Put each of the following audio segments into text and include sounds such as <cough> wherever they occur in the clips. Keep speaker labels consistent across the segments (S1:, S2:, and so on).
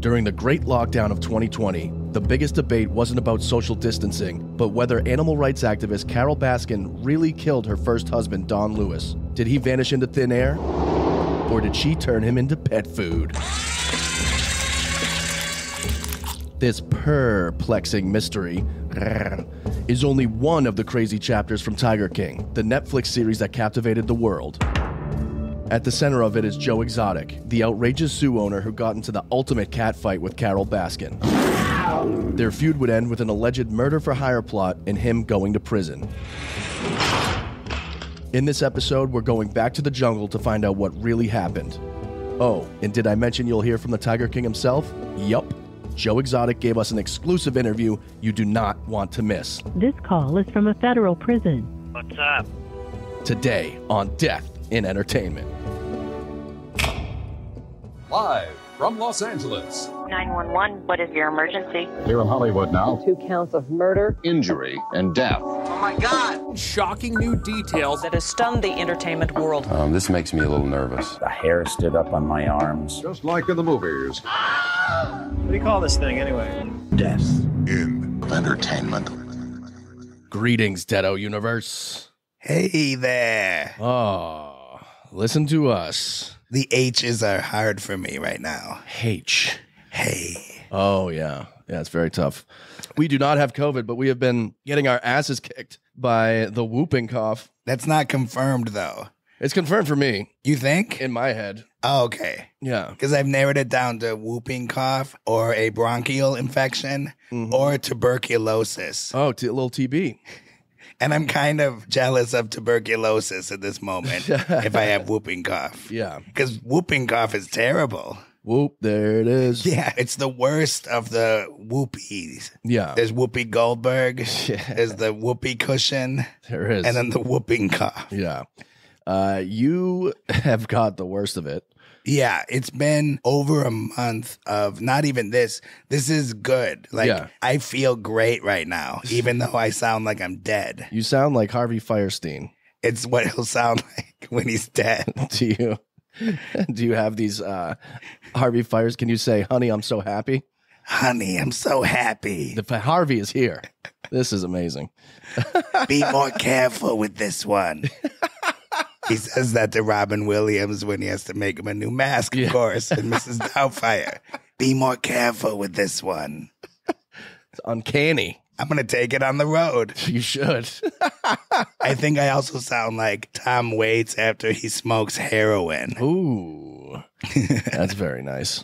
S1: During the Great Lockdown of 2020, the biggest debate wasn't about social distancing, but whether animal rights activist Carole Baskin really killed her first husband, Don Lewis. Did he vanish into thin air? Or did she turn him into pet food? This perplexing mystery is only one of the crazy chapters from Tiger King, the Netflix series that captivated the world. At the center of it is Joe Exotic, the outrageous zoo owner who got into the ultimate cat fight with Carole Baskin. Their feud would end with an alleged murder for hire plot and him going to prison. In this episode, we're going back to the jungle to find out what really happened. Oh, and did I mention you'll hear from the Tiger King himself? Yup. Joe Exotic gave us an exclusive interview you do not want to miss.
S2: This call is from a federal prison.
S3: What's up?
S1: Today on Death in Entertainment.
S4: Live from Los Angeles.
S5: 911, what is your emergency?
S4: Here in Hollywood now.
S6: Two counts of murder.
S4: Injury and death. Oh my God!
S7: Shocking new details
S5: That has stunned the entertainment world.
S8: Um, this makes me a little nervous.
S9: The hair stood up on my arms.
S4: Just like in the movies. <gasps>
S3: What do you call this thing anyway?
S9: Death.
S8: In entertainment.
S1: Greetings, Deado Universe.
S10: Hey there.
S1: Oh, listen to us.
S10: The H's are hard for me right now.
S1: H.
S10: Hey.
S1: Oh, yeah. Yeah, it's very tough. We do not have COVID, but we have been getting our asses kicked by the whooping cough.
S10: That's not confirmed though.
S1: It's confirmed for me
S10: You think?
S1: in my head.
S10: Oh, okay.
S1: Yeah.
S10: Because I've narrowed it down to whooping cough or a bronchial infection
S1: Mhm.
S10: or tuberculosis.
S1: Oh, t- a little TB.
S10: And I'm kind of jealous of tuberculosis at this moment <laughs> if I have whooping cough.
S1: Yeah.
S10: Because whooping cough is terrible.
S1: Whoop, there it is. <laughs>
S10: Yeah, it's the worst of the whoopies.
S1: Yeah.
S10: There's Whoopi Goldberg. <laughs>
S1: Yeah.
S10: There's the whoopee cushion,
S1: There is.
S10: and then the whooping cough.
S1: yeah. Uh, you have got the worst of it.
S10: Yeah, it's been over a month of not even this. This is good. Like
S1: Yeah.
S10: I feel great right now, even though I sound like I'm dead.
S1: You sound like Harvey Fierstein.
S10: It's what he'll sound <laughs> like when he's dead. <laughs>
S1: Do you? <laughs> Do you have these uh, Harvey Fires? Can you say, "Honey, I'm so happy"?
S10: Honey, I'm so happy.
S1: The Harvey is here. This is amazing.
S10: Be more careful with this one. He says that to Robin Williams when he has to make him a new mask, of
S1: Yeah.
S10: course, and Mrs. Doubtfire. Be more careful with this one.
S1: It's uncanny.
S10: I'm going to take it on the road.
S1: You should. <laughs>
S10: I think I also sound like Tom Waits after he smokes heroin.
S1: Ooh, that's very nice.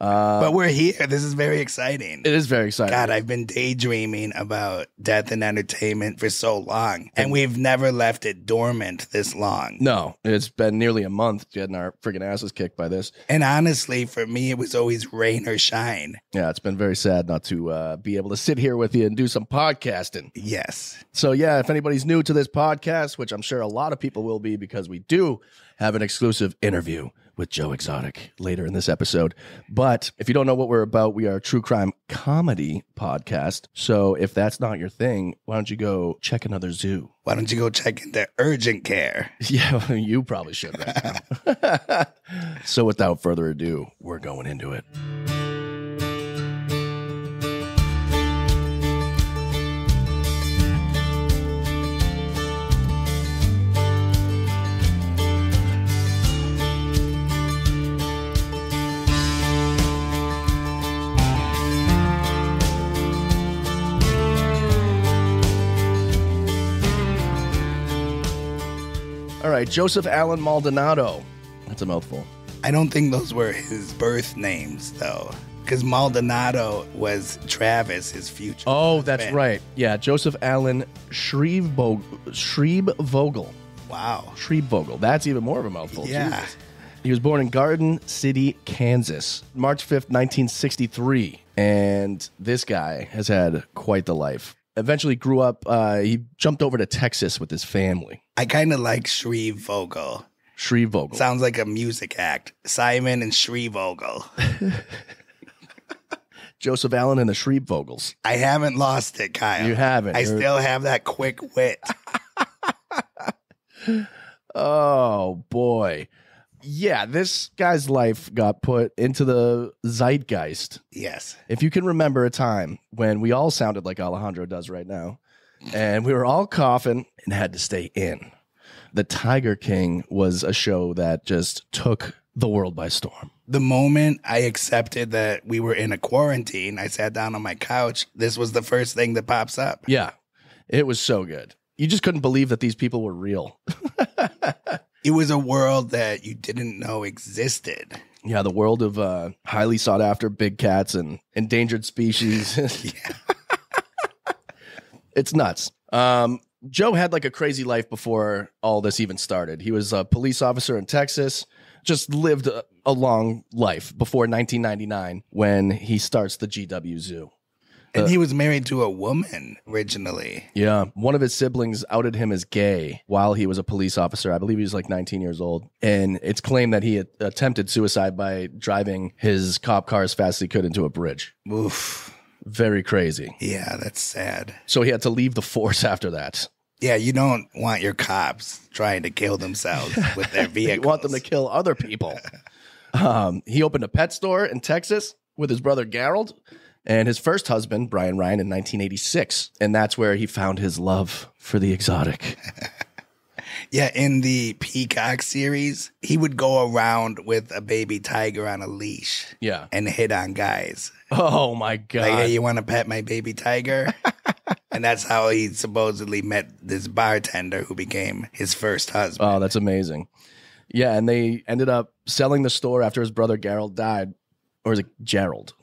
S1: Uh,
S10: But we're here. This is very exciting.
S1: it is very exciting.
S10: God, I've been daydreaming about death and entertainment for so long, and we've never left it dormant this long.
S1: no, it's been nearly a month getting our freaking asses kicked by this.
S10: And honestly, for me, it was always rain or shine.
S1: Yeah, it's been very sad not to uh, be able to sit here with you and do some podcasting.
S10: Yes.
S1: So, yeah, if anybody's new to this podcast, which I'm sure a lot of people will be because we do have an exclusive interview with Joe Exotic later in this episode. But if you don't know what we're about, we are a true crime comedy podcast. So, if that's not your thing, why don't you go check another zoo?
S10: Why don't you go check into urgent care? <laughs>
S1: Yeah, you probably should right now. <laughs> so, without further ado, we're going into it. Right, Joseph Allen Maldonado. That's a mouthful.
S10: I don't think those were his birth names, though, because Maldonado was Travis, his future.
S1: Oh, that's
S10: man.
S1: right. Yeah, Joseph Allen Schreibvogel. Schreibvogel.
S10: Wow.
S1: Schreibvogel. That's even more of a mouthful.
S10: Yeah.
S1: Jesus. He was born in Garden City, Kansas, March 5th, 1963. And this guy has had quite the life. Eventually grew up, uh, he jumped over to Texas with his family.
S10: I kind of like Shreve Vogel.
S1: Schreibvogel.
S10: Sounds like a music act. Simon and Shreve Vogel. <laughs>
S1: Joseph Allen and the Schreibvogels.
S10: I haven't lost it, Kyle.
S1: You haven't.
S10: I
S1: You're-
S10: still have that quick wit. <laughs>
S1: Oh boy. Yeah, this guy's life got put into the zeitgeist.
S10: Yes.
S1: If you can remember a time when we all sounded like Alejandro does right now, and we were all coughing and had to stay in, The Tiger King was a show that just took the world by storm.
S10: The moment I accepted that we were in a quarantine, I sat down on my couch. This was the first thing that pops up.
S1: Yeah, it was so good. You just couldn't believe that these people were real. <laughs>
S10: It was a world that you didn't know existed.
S1: Yeah, the world of uh, highly sought after big cats and endangered species. <laughs> <laughs> it's nuts. Um, Joe had like a crazy life before all this even started. He was a police officer in Texas, just lived a, a long life before 1999 when he starts the GW Zoo.
S10: And
S1: Uh,
S10: he was married to a woman originally.
S1: Yeah. One of his siblings outed him as gay while he was a police officer. I believe he was like 19 years old. And it's claimed that he had attempted suicide by driving his cop car as fast as he could into a bridge.
S10: Oof.
S1: Very crazy.
S10: Yeah, that's sad.
S1: So he had to leave the force after that.
S10: Yeah, you don't want your cops trying to kill themselves <laughs> with their vehicles.
S1: You want them to kill other people. <laughs> um, he opened a pet store in Texas with his brother Gerald and his first husband, Brian Rhyne, in 1986. And that's where he found his love for the exotic. <laughs>
S10: Yeah, in the Peacock series, he would go around with a baby tiger on a leash
S1: Yeah.
S10: and hit on guys.
S1: Oh my God.
S10: Like, hey, you want to pet my baby tiger? <laughs> and that's how he supposedly met this bartender who became his first husband.
S1: Oh, that's amazing. Yeah, and they ended up selling the store after his brother Gerald died. Or is it Gerald?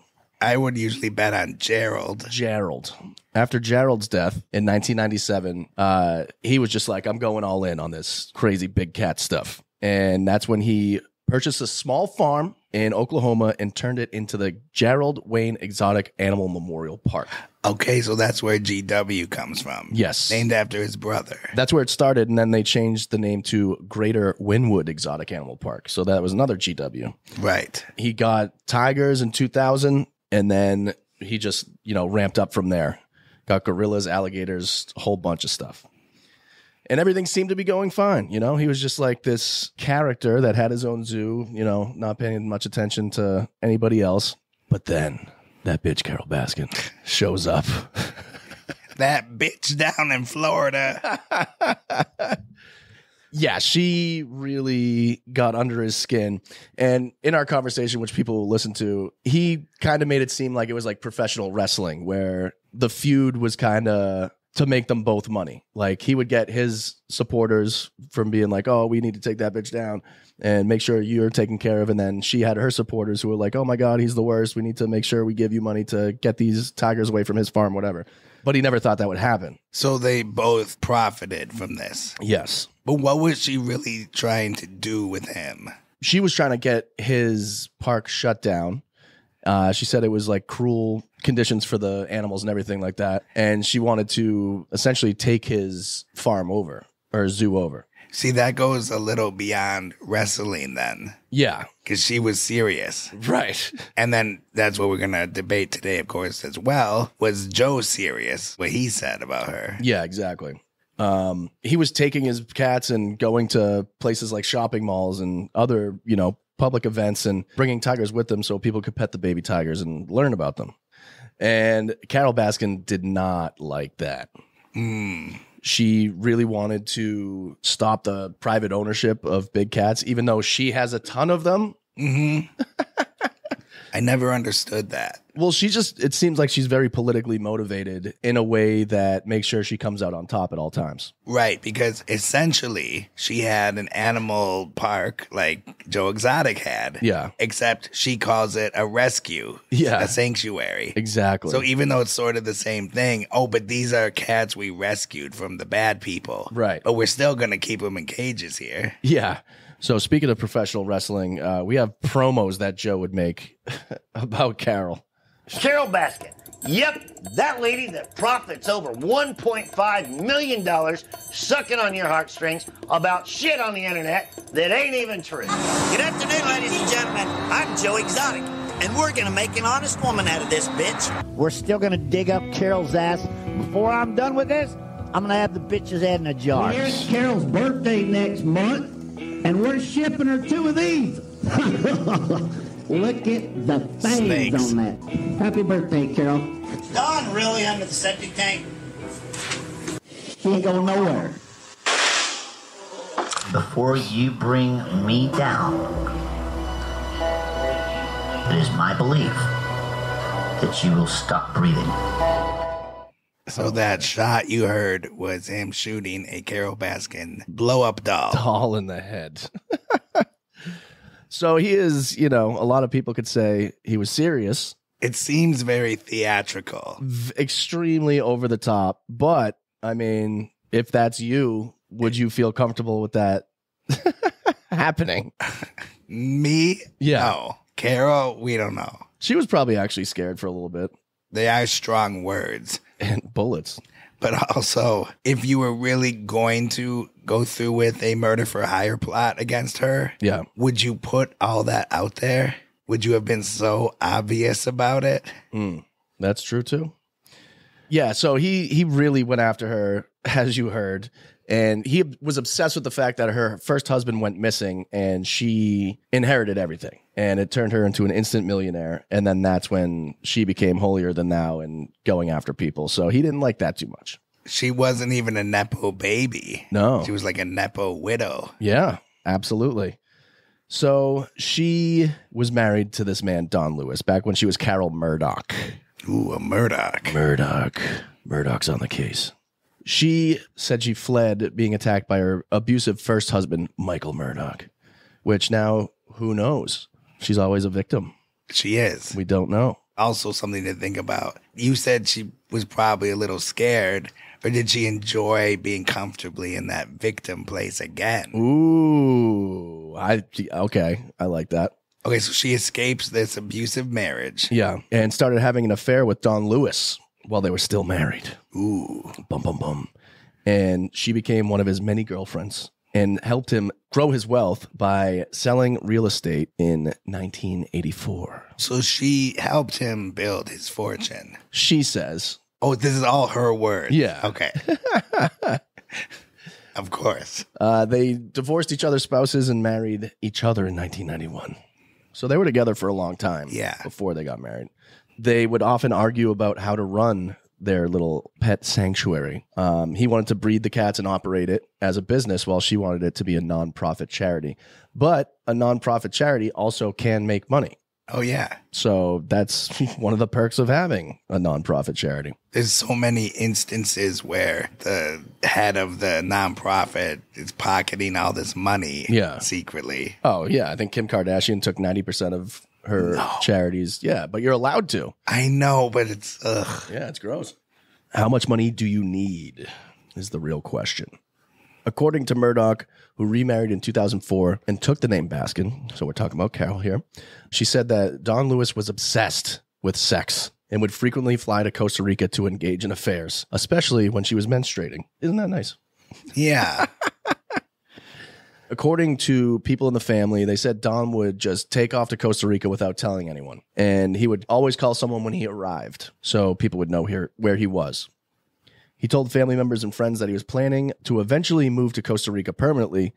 S10: I would usually bet on Gerald.
S1: Gerald. After Gerald's death in 1997, uh, he was just like, I'm going all in on this crazy big cat stuff. And that's when he purchased a small farm in Oklahoma and turned it into the Gerald Wayne Exotic Animal Memorial Park.
S10: Okay, so that's where GW comes from.
S1: Yes.
S10: Named after his brother.
S1: That's where it started. And then they changed the name to Greater Wynnewood Exotic Animal Park. So that was another GW.
S10: Right.
S1: he got tigers in 2000 and then he just you know ramped up from there. Got gorillas alligators a whole bunch of stuff. And everything seemed to be going fine you know? He was just like this character that had his own zoo you know not paying much attention to anybody else. But then that bitch carol baskin shows up. <laughs>
S10: That bitch down in Florida. <laughs>
S1: yeah, she really got under his skin. And in our conversation, which people listen to, he kind of made it seem like it was like professional wrestling, where the feud was kind of to make them both money. Like he would get his supporters from being like, oh, we need to take that bitch down and make sure you're taken care of. And then she had her supporters who were like, oh my God, he's the worst. We need to make sure we give you money to get these tigers away from his farm, whatever. But he never thought that would happen.
S10: so they both profited from this.
S1: Yes.
S10: But what was she really trying to do with him?
S1: she was trying to get his park shut down. Uh, she said it was like cruel conditions for the animals and everything like that. And she wanted to essentially take his farm over or zoo over.
S10: See, that goes a little beyond wrestling then,
S1: Yeah.
S10: because she was serious.
S1: Right.
S10: And then that's what we're going to debate today, of course, as well. Was Joe serious, what he said about her?
S1: Yeah, exactly. Um, he was taking his cats and going to places like shopping malls and other, you know, public events and bringing tigers with them so people could pet the baby tigers and learn about them. And Carole Baskin did not like that.
S10: Mm.
S1: She really wanted to stop the private ownership of big cats, even though she has a ton of them.
S10: hmm <laughs> I never understood that.
S1: Well, she just, it seems like she's very politically motivated in a way that makes sure she comes out on top at all times.
S10: Right, because essentially she had an animal park like Joe Exotic had.
S1: Yeah.
S10: Except she calls it a rescue.
S1: Yeah.
S10: A sanctuary.
S1: Exactly.
S10: So even though it's sort of the same thing, oh, but these are cats we rescued from the bad people.
S1: Right.
S10: But we're still going to keep them in cages here.
S1: yeah. So speaking of professional wrestling, uh, we have promos that Joe would make <laughs> about Carol.
S6: Carole Baskin. Yep, that lady that profits over $1.5 million sucking on your heartstrings about shit on the internet that ain't even true.
S11: Good afternoon, ladies and gentlemen. I'm Joe Exotic, and we're gonna make an honest woman out of this bitch.
S6: We're still gonna dig up Carol's ass. Before I'm done with this, I'm gonna have the bitch's head in a jar.
S12: Here's Carol's birthday next month. And we're shipping her two of these. <laughs> Look at the fangs
S10: Snakes.
S12: on that. Happy birthday, Carol.
S11: Don really under the septic tank?
S12: She ain't going nowhere.
S13: Before you bring me down, it is my belief that you will stop breathing.
S10: So oh. that shot you heard was him shooting a Carole Baskin blow up doll.
S1: Doll in the head. so he is, you know, a lot of people could say he was serious,
S10: It seems very theatrical.
S1: v- extremely over the top. But I mean, if that's you, would you feel comfortable with that <laughs> happening? <laughs>
S10: Me?
S1: Yeah.
S10: No. Carol, we don't know.
S1: She was probably actually scared for a little bit.
S10: They are strong words.
S1: And bullets.
S10: But also, if you were really going to go through with a murder for hire plot against her,
S1: Yeah.
S10: would you put all that out there? Would you have been so obvious about it?
S1: Mm, that's true too. Yeah, so he he really went after her, <laughs> as you heard, and he was obsessed with the fact that her first husband went missing, and she inherited everything, and it turned her into an instant millionaire. And then that's when she became holier than thou and going after people. So he didn't like that too much.
S10: She wasn't even a Nepo baby.
S1: No.
S10: She was like a Nepo widow.
S1: Yeah, absolutely. So she was married to this man, Don Lewis, back when she was Carol Murdoch.
S10: Ooh, a Murdoch.
S1: Murdoch. Murdoch's on the case. She said she fled being attacked by her abusive first husband, Michael Murdock, which now, who knows? She's always a victim.
S10: She is.
S1: We don't know.
S10: Also, something to think about. You said she was probably a little scared, or did she enjoy being comfortably in that victim place again?
S1: Ooh, I okay, I like that.
S10: Okay, so she escapes this abusive marriage.
S1: Yeah, and started having an affair with Don Lewis while they were still married.
S10: Ooh.
S1: Bum bum bum. And she became one of his many girlfriends and helped him grow his wealth by selling real estate in 1984.
S10: So she helped him build his fortune.
S1: She says,
S10: Oh, this is all her word.
S1: Yeah.
S10: Okay. <laughs> of course.
S1: Uh, they divorced each other's spouses and married each other in 1991. So they were together for a long time
S10: Yeah.
S1: before they got married. They would often argue about how to run their little pet sanctuary. Um, he wanted to breed the cats and operate it as a business, while she wanted it to be a nonprofit charity. But a nonprofit charity also can make money.
S10: Oh, yeah.
S1: So that's <laughs> one of the perks of having a nonprofit charity.
S10: There's so many instances where the head of the nonprofit is pocketing all this money
S1: Yeah.
S10: secretly.
S1: Oh, yeah. I think Kim Kardashian took 90% of her charities. Yeah, but you're allowed to.
S10: I know, but it's ugh.
S1: Yeah, it's gross. How much money do you need? Is the real question. According to Murdoch, who remarried in 2004 and took the name Baskin, so we're talking about Carol here, she said that Don Lewis was obsessed with sex and would frequently fly to Costa Rica to engage in affairs, especially when she was menstruating. Isn't that nice?
S10: Yeah. <laughs>
S1: According to people in the family, they said Don would just take off to Costa Rica without telling anyone. And he would always call someone when he arrived so people would know here, where he was. He told family members and friends that he was planning to eventually move to Costa Rica permanently.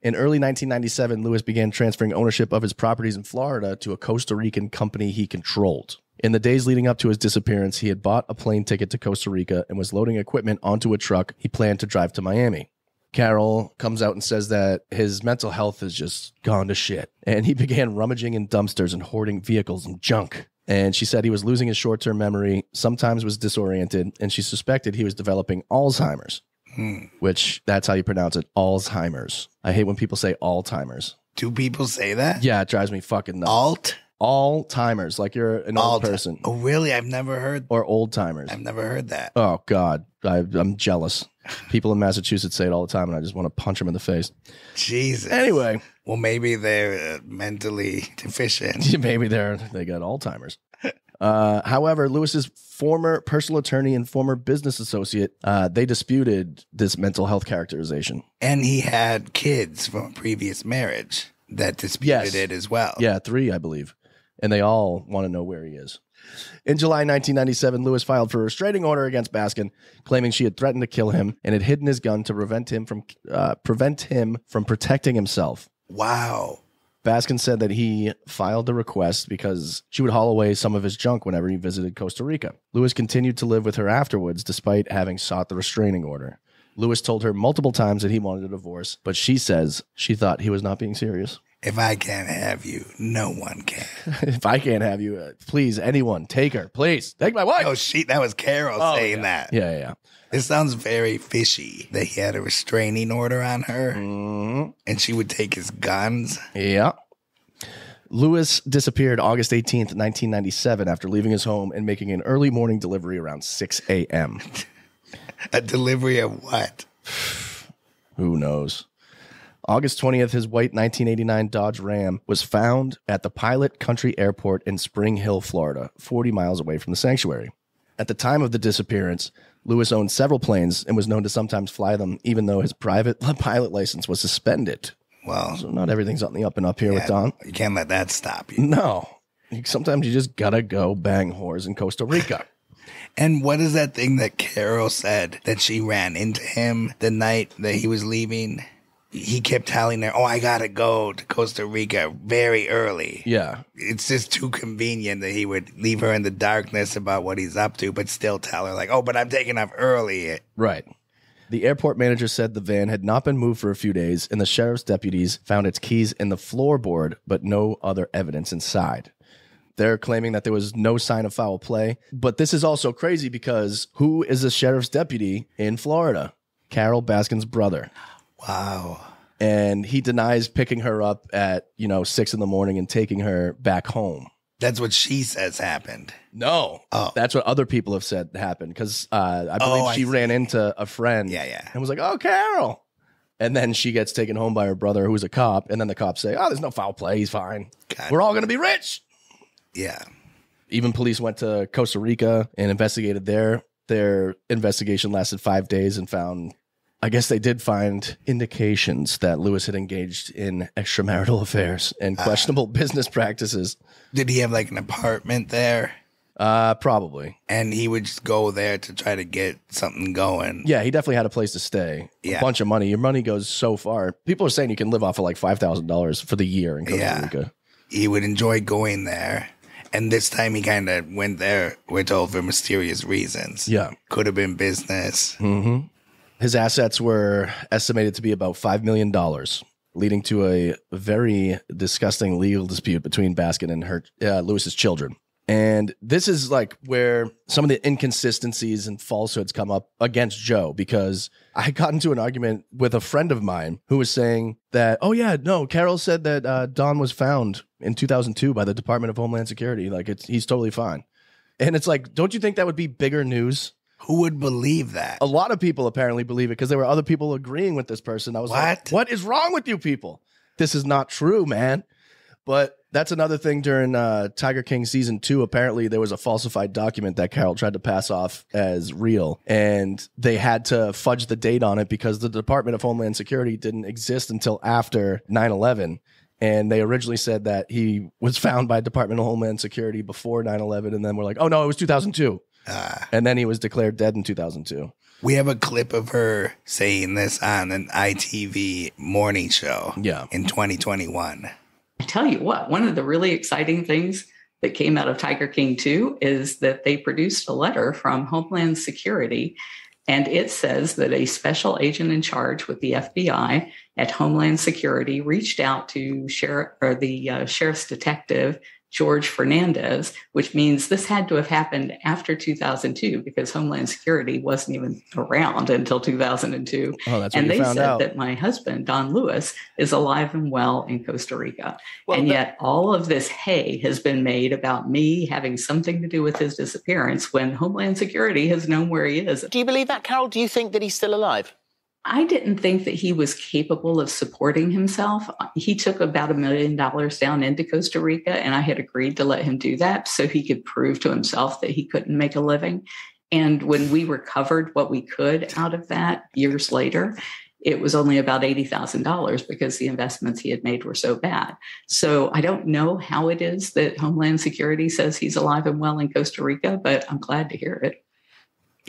S1: In early 1997, Lewis began transferring ownership of his properties in Florida to a Costa Rican company he controlled. In the days leading up to his disappearance, he had bought a plane ticket to Costa Rica and was loading equipment onto a truck he planned to drive to Miami. Carol comes out and says that his mental health has just gone to shit. And he began rummaging in dumpsters and hoarding vehicles and junk. And she said he was losing his short term memory, sometimes was disoriented, and she suspected he was developing Alzheimer's,
S10: Hmm.
S1: which that's how you pronounce it Alzheimer's. I hate when people say Alzheimer's.
S10: Do people say that?
S1: Yeah, it drives me fucking nuts.
S10: Alt?
S1: All timers, like you're an old
S10: Alt-
S1: person.
S10: Oh, really? I've never heard.
S1: Or old timers.
S10: I've never heard that.
S1: Oh God, I, I'm jealous. People in Massachusetts say it all the time, and I just want to punch them in the face.
S10: Jesus.
S1: Anyway,
S10: Well, maybe they're uh, mentally deficient. <laughs>
S1: maybe they're they got Alzheimer's. Uh, however, Lewis's former personal attorney and former business associate, uh, they disputed this mental health characterization.
S10: And he had kids from a previous marriage that disputed
S1: Yes.
S10: it as well.
S1: Yeah, three, I believe. and they all want to know where he is. In July 1997, Lewis filed for a restraining order against Baskin, claiming she had threatened to kill him and had hidden his gun to prevent him from uh, prevent him from protecting himself.
S10: Wow.
S1: Baskin said that he filed the request because she would haul away some of his junk whenever he visited Costa Rica. Lewis continued to live with her afterwards, despite having sought the restraining order. Lewis told her multiple times that he wanted a divorce, but she says she thought he was not being serious.
S10: If I can't have you, no one can. <laughs>
S1: if I can't have you, uh, please, anyone, take her. Please, take my wife.
S10: Oh, she, that was Carol
S1: Oh,
S10: saying
S1: yeah.
S10: that.
S1: Yeah, yeah, yeah.
S10: It sounds very fishy that he had a restraining order on her and she would take his guns.
S1: Yeah. Lewis disappeared August 18th, 1997, after leaving his home and making an early morning delivery around 6 a.m. <laughs>
S10: A delivery of what? <sighs>
S1: Who knows? August 20th, his white 1989 Dodge Ram was found at the Pilot Country Airport in Spring Hill, Florida, 40 miles away from the sanctuary. At the time of the disappearance, Lewis owned several planes and was known to sometimes fly them, even though his private <laughs> pilot license was suspended.
S10: Well,
S1: So not everything's on the up and up here with Don.
S10: You can't let that stop you.
S1: No. Sometimes you just gotta go bang whores in Costa Rica. <laughs>
S10: And what is that thing that Carol said that she ran into him the night that he was leaving? He kept telling her, Oh, I gotta go to Costa Rica very early.
S1: Yeah.
S10: It's just too convenient that he would leave her in the darkness about what he's up to, but still tell her, like, Oh, but I'm taking off early.
S1: Right. The airport manager said the van had not been moved for a few days, and the sheriff's deputies found its keys in the floorboard, but no other evidence inside. They're claiming that there was no sign of foul play, but this is also crazy because who is the sheriff's deputy in Florida? Carole Baskin's brother.
S10: Wow.
S1: And he denies picking her up at, you know, six in the morning and taking her back home.
S10: That's what she says happened.
S1: No.
S10: Oh.
S1: That's what other people have said happened because uh, I believe
S10: Oh, I
S1: she ran into a friend.
S10: Yeah, yeah.
S1: And was like, oh, Carol. And then she gets taken home by her brother, who's a cop. And then the cops say, oh, there's no foul play. He's fine.
S10: God.
S1: We're all going to be rich.
S10: Yeah.
S1: Even police went to Costa Rica and investigated there. Their investigation lasted five days and found, I guess they did find indications that Lewis had engaged in extramarital affairs and questionable business practices.
S10: Did he have like an apartment there?
S1: Uh, probably.
S10: And he would just go there to try to get something going.
S1: Yeah, he definitely had a place to stay.
S10: Yeah.
S1: A bunch of money. Your money goes so far. People are saying you can live off of like five thousand dollars for the year in Costa
S10: Yeah.
S1: Rica.
S10: He would enjoy going there. And this time he kind of went there, we're told, for mysterious reasons.
S1: Yeah.
S10: Could have been business.
S1: hmm His assets were estimated to be about five million dollars, leading to a very disgusting legal dispute between Baskin and her uh, Lewis's children. And this is like where some of the inconsistencies and falsehoods come up against Joe because I got into an argument with a friend of mine who was saying that, oh, yeah, no, Carol said that uh, Don was found in 2002 by the Department of Homeland Security. Like, it's, he's totally fine. And it's like, don't you think that would be bigger news?
S10: Who would believe that?
S1: A lot of people apparently believe it because there were other people agreeing with this person. I was like,
S10: What?
S1: what is wrong with you people? This is not true, man. But that's another thing during uh, Tiger King season two. Apparently, there was a falsified document that Carol tried to pass off as real, and they had to fudge the date on it because the Department of Homeland Security didn't exist until after 9 11. And they originally said that he was found by Department of Homeland Security before 9 11. And then we're like, oh, no, it was 2002.
S10: Ah.
S1: And then he was declared dead in 2002.
S10: We have a clip of her saying this on an ITV morning show
S1: Yeah.
S10: in 2021.
S14: I tell you what, one of the really exciting things that came out of Tiger King 2 is that they produced a letter from Homeland Security. And it says that a special agent in charge with the FBI at Homeland Security reached out to sheriff or the uh, sheriff's detective George Fernandez, which means this had to have happened after 2002 because Homeland Security wasn't even around until 2002.
S1: Oh, that's
S14: and
S1: what
S14: they
S1: you found
S14: said
S1: out.
S14: that my husband, Don Lewis, is alive and well in Costa Rica.
S3: Well,
S14: and
S3: that-
S14: yet all of this hay has been made about me having something to do with his disappearance when Homeland Security has known where he is.
S3: Do you believe that, Carol? Do you think that he's still alive?
S14: I didn't think that he was capable of supporting himself. He took about a million dollars down into Costa Rica, and I had agreed to let him do that so he could prove to himself that he couldn't make a living. And when we recovered what we could out of that years later, it was only about $80,000 because the investments he had made were so bad. So I don't know how it is that Homeland Security says he's alive and well in Costa Rica, but I'm glad to hear it.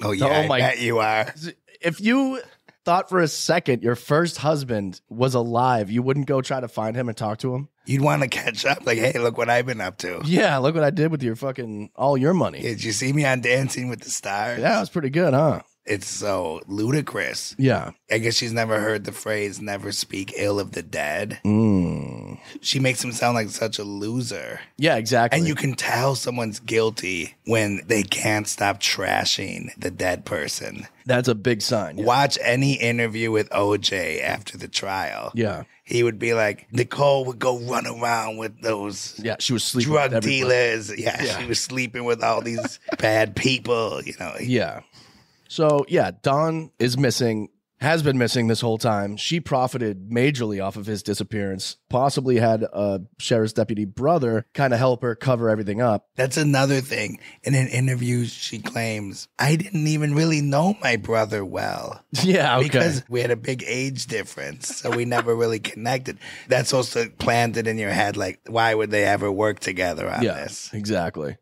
S10: Oh, oh yeah,
S1: Oh,
S10: I
S1: my-
S10: bet you are.
S1: If you thought for a second your first husband was alive, you wouldn't go try to find him and talk to him?
S10: You'd want to catch up. Like, hey, look what I've been up to.
S1: Yeah, look what I did with your fucking all your money.
S10: Did you see me on Dancing with the Stars?
S1: Yeah, it was pretty good, huh?
S10: It's so ludicrous.
S1: Yeah.
S10: I guess she's never heard the phrase never speak ill of the dead.
S1: Mm.
S10: She makes him sound like such a loser.
S1: Yeah, exactly.
S10: And you can tell someone's guilty when they can't stop trashing the dead person.
S1: That's a big sign. Yeah.
S10: Watch any interview with OJ after the trial.
S1: Yeah.
S10: He would be like, Nicole would go run around with those
S1: Yeah, she was sleeping
S10: drug dealers. Yeah,
S1: Yeah.
S10: she was sleeping with all these <laughs> bad people. You know,
S1: Yeah. So yeah, Don is missing, has been missing this whole time. She profited majorly off of his disappearance. Possibly had a sheriff's deputy brother kind of help her cover everything up.
S10: That's another thing. In an interview, she claims, I didn't even really know my brother well. <laughs>
S1: Yeah, okay.
S10: Because we had a big age difference. So we never really connected. That's also planted in your head like, why would they ever work together on
S1: yeah,
S10: this?
S1: exactly.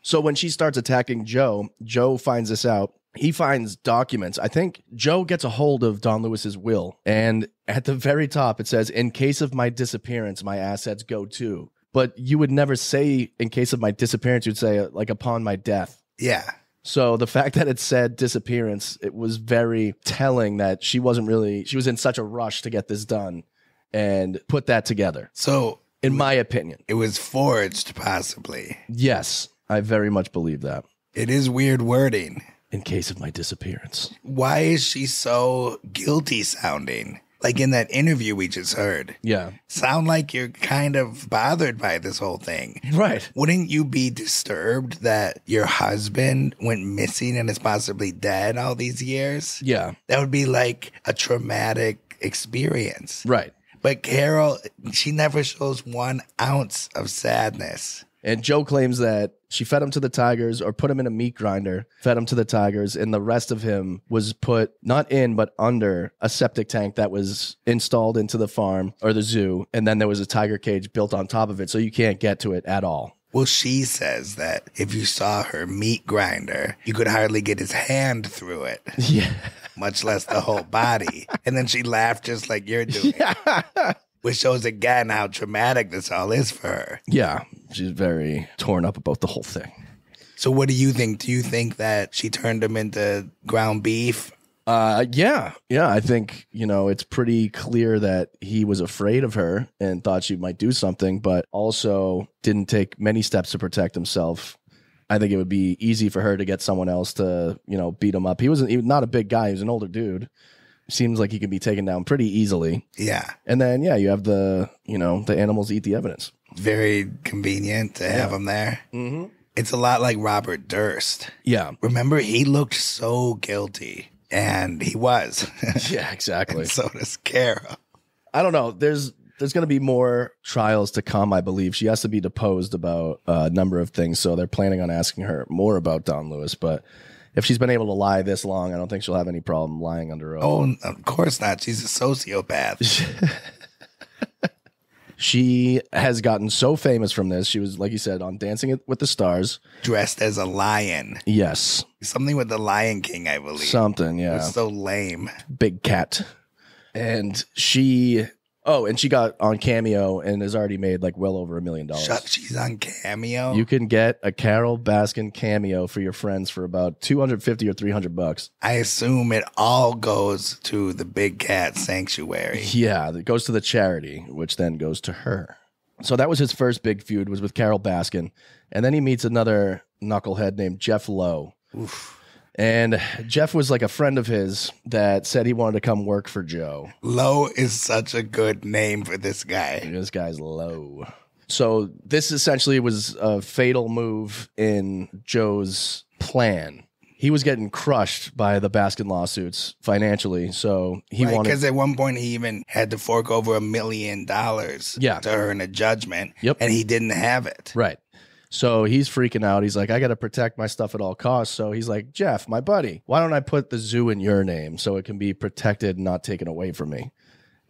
S1: So when she starts attacking Joe, Joe finds this out. He finds documents. I think Joe gets a hold of Don Lewis's will, and at the very top it says, "In case of my disappearance, my assets go to." But you would never say, "In case of my disappearance," you'd say, uh, like, "Upon my death."
S10: Yeah.
S1: So the fact that it said disappearance, it was very telling that she wasn't really she was in such a rush to get this done and put that together.
S10: So,
S1: in my opinion,
S10: it was forged, possibly.
S1: Yes, I very much believe that.
S10: It is weird wording.
S1: In case of my disappearance.
S10: Why is she so guilty sounding? Like in that interview we just heard.
S1: Yeah.
S10: Sound like you're kind of bothered by this whole thing.
S1: Right.
S10: Wouldn't you be disturbed that your husband went missing and is possibly dead all these years?
S1: Yeah.
S10: That would be like a traumatic experience.
S1: Right.
S10: But Carol, she never shows one ounce of sadness.
S1: And Joe claims that she fed him to the tigers or put him in a meat grinder, fed him to the tigers, and the rest of him was put not in, but under a septic tank that was installed into the farm or the zoo. And then there was a tiger cage built on top of it. So you can't get to it at all.
S10: Well, she says that if you saw her meat grinder, you could hardly get his hand through it. <laughs>
S1: Yeah.
S10: Much less the whole body. And then she laughed just like you're doing. <laughs> Which shows again how traumatic this all is for her.
S1: Yeah. She's very torn up about the whole thing.
S10: So what do you think? Do you think that she turned him into ground beef?
S1: Uh, yeah, yeah. I think you know it's pretty clear that he was afraid of her and thought she might do something, but also didn't take many steps to protect himself. I think it would be easy for her to get someone else to you know beat him up. He wasn't even not a big guy; he was an older dude. Seems like he could be taken down pretty easily.
S10: Yeah.
S1: And then yeah, you have the you know the animals eat the evidence.
S10: Very convenient to have
S1: Yeah.
S10: him there.
S1: Mm-hmm.
S10: It's a lot like Robert Durst.
S1: Yeah,
S10: Remember, he looked so guilty, and he was. <laughs>
S1: yeah, exactly. <laughs>
S10: and so does Carol.
S1: I don't know. There's there's going to be more trials to come. I believe she has to be deposed about a number of things, so they're planning on asking her more about Don Lewis. But if she's been able to lie this long, I don't think she'll have any problem lying under oath.
S10: Oh, of course not. She's a sociopath. <laughs>
S1: She has gotten so famous from this. She was, like you said, on Dancing with the Stars.
S10: Dressed as a lion.
S1: Yes,
S10: Something with the Lion King, I believe.
S1: something. Yeah,
S10: It's so lame.
S1: big cat. And she, oh, and she got on Cameo and has already made like well over a million dollars.
S10: Shut, she's on Cameo.
S1: You can get a Carole Baskin cameo for your friends for about 250 or 300 bucks.
S10: I assume it all goes to the Big Cat Sanctuary.
S1: Yeah, it goes to the charity, which then goes to her. So that was his first big feud was with Carole Baskin. And then he meets another knucklehead named Jeff Lowe. And Jeff was like a friend of his that said he wanted to come work for Joe.
S10: Low is such a good name for this guy.
S1: This guy's low. So this essentially was a fatal move in Joe's plan. He was getting crushed by the Baskin lawsuits financially, so he wanted
S10: Because at one point he even had to fork over a million dollars
S1: Yeah.
S10: to earn a judgment.
S1: Yep.
S10: And he didn't have it.
S1: right. So he's freaking out. He's like, I got to protect my stuff at all costs. So he's like, Jeff, my buddy, why don't I put the zoo in your name so it can be protected and not taken away from me?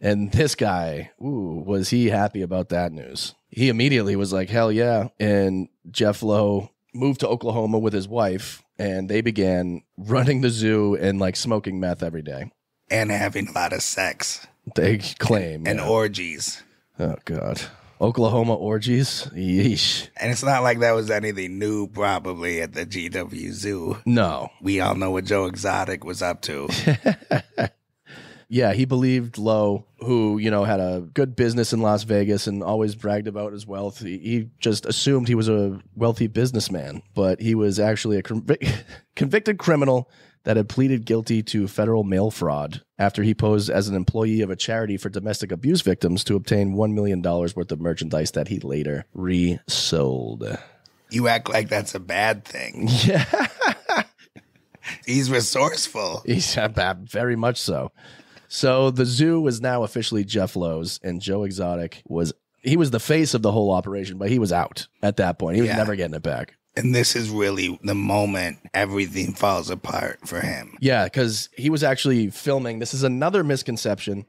S1: And this guy, ooh, was he happy about that news? He immediately was like, hell yeah. And Jeff Lowe moved to Oklahoma with his wife and they began running the zoo and like smoking meth every day.
S10: And having a lot of sex.
S1: They claim.
S10: And
S1: yeah.
S10: orgies.
S1: Oh, God. Oklahoma orgies? Yeesh.
S10: And it's not like that was anything new, probably, at the GW Zoo.
S1: No.
S10: We all know what Joe Exotic was up to. <laughs>
S1: yeah, he believed Lowe, who, you know, had a good business in Las Vegas and always bragged about his wealth. He, he just assumed he was a wealthy businessman, but he was actually a convic- <laughs> convicted criminal that had pleaded guilty to federal mail fraud after he posed as an employee of a charity for domestic abuse victims to obtain $1 million worth of merchandise that he later resold.
S10: You act like that's a bad thing. <laughs>
S1: Yeah.
S10: He's resourceful.
S1: He's uh, very much so. So the zoo was now officially Jeff Lowe's, and Joe Exotic was he was the face of the whole operation, but he was out at that point. He was
S10: Yeah.
S1: never getting it back.
S10: And this is really the moment everything falls apart for him.
S1: Yeah, because he was actually filming. This is another misconception.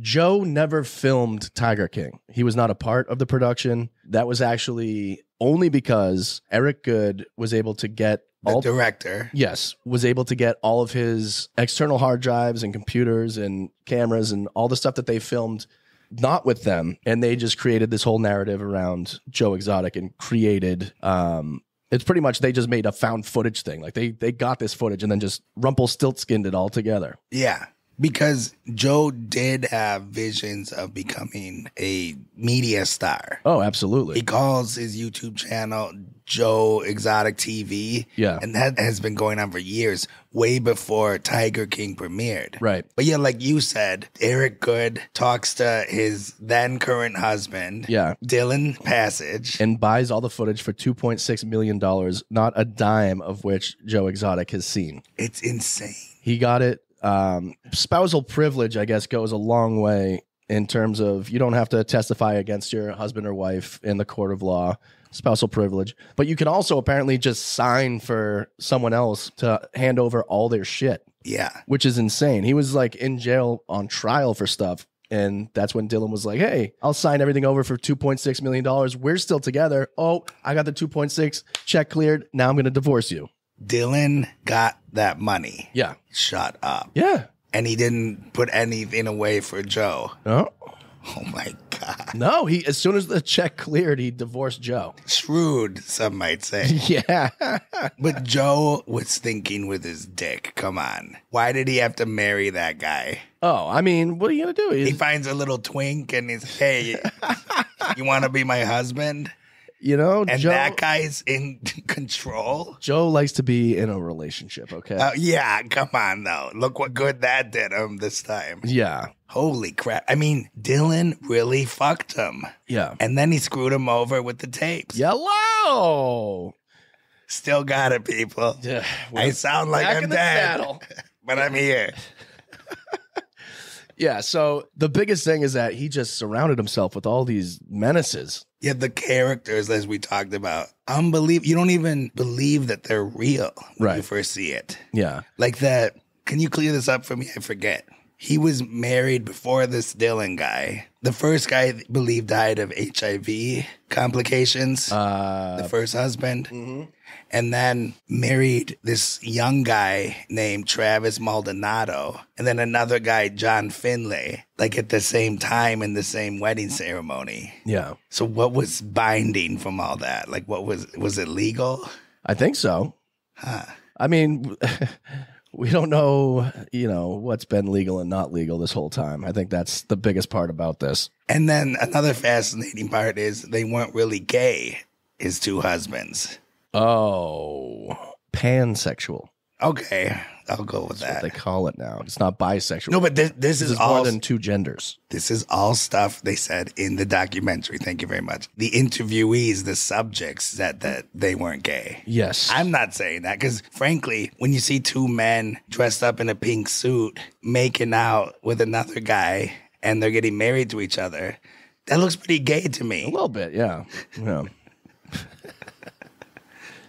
S1: Joe never filmed Tiger King. He was not a part of the production. That was actually only because Eric Goode was able to get
S10: The
S1: all
S10: director.
S1: Yes, was able to get all of his external hard drives and computers and cameras and all the stuff that they filmed not with them and they just created this whole narrative around Joe Exotic and created um it's pretty much they just made a found footage thing. Like they they got this footage and then just Rumpelstiltskined it all together.
S10: Yeah. Because Joe did have visions of becoming a media star.
S1: Oh, absolutely.
S10: He calls his YouTube channel Joe Exotic TV.
S1: Yeah.
S10: And that has been going on for years, way before Tiger King premiered.
S1: Right.
S10: But yeah, like you said, Eric Goode talks to his then current husband,
S1: Yeah.
S10: Dillon Passage.
S1: And buys all the footage for $2.6 million, not a dime of which Joe Exotic has seen.
S10: It's insane.
S1: He got it. Um, spousal privilege, I guess, goes a long way in terms of you don't have to testify against your husband or wife in the court of law. Spousal privilege, but you can also apparently just sign for someone else to hand over all their shit,
S10: Yeah.
S1: which is insane. He was like in jail on trial for stuff. And that's when Dillon was like, Hey, I'll sign everything over for $2.6 million. We're still together. Oh, I got the 2.6 check cleared. Now I'm going to divorce you.
S10: Dillon got that money.
S1: Yeah.
S10: Shut up.
S1: Yeah.
S10: And he didn't put anything away for Joe.
S1: Oh. <laughs>
S10: Oh my God.
S1: No, he as soon as the check cleared, he divorced Joe.
S10: Shrewd, some might say. <laughs>
S1: Yeah.
S10: But Joe was thinking with his dick. Come on. Why did he have to marry that guy?
S1: oh, I mean, what are you gonna do?
S10: He finds a little twink and he's, hey, you want to be my husband?
S1: You know,
S10: And
S1: Joe,
S10: that guy's in <laughs> control.
S1: Joe likes to be in a relationship. Okay.
S10: Uh, yeah, come on, though. Look what good that did him this time.
S1: yeah.
S10: Holy crap. I mean, Dillon really fucked him.
S1: Yeah.
S10: And then he screwed him over with the tapes.
S1: Yellow.
S10: Still got it, people.
S1: Yeah.
S10: I sound like I'm dead, <laughs> but I'm here. <laughs>
S1: Yeah. So the biggest thing is that he just surrounded himself with all these menaces.
S10: Yeah, the characters, as we talked about, unbelievable. You don't even believe that they're real when you first see it.
S1: Yeah.
S10: Like that. Can you clear this up for me? I forget. He was married before this Dillon guy. The first guy, I believe, died of HIV complications.
S1: Uh,
S10: the first husband.
S1: mhm.
S10: And then married this young guy named Travis Maldonado. And then another guy, John Finlay, like at the same time in the same wedding ceremony.
S1: Yeah.
S10: So what was binding from all that? Like what was was it legal?
S1: I think so.
S10: Huh.
S1: I mean, <laughs> we don't know, you know, what's been legal and not legal this whole time. I think that's the biggest part about this.
S10: And then another fascinating part is they weren't really gay, his two husbands.
S1: Oh, pansexual.
S10: Okay, I'll go with
S1: That's
S10: that.
S1: what they call it now. It's not bisexual.
S10: No, but this, this,
S1: this
S10: is,
S1: is
S10: all
S1: more than two genders.
S10: This is all stuff they said in the documentary. Thank you very much. The interviewees, the subjects said that they weren't gay.
S1: Yes.
S10: I'm not saying that because, frankly, when you see two men dressed up in a pink suit making out with another guy and they're getting married to each other, that looks pretty gay to me.
S1: a little bit, yeah. Yeah. <laughs>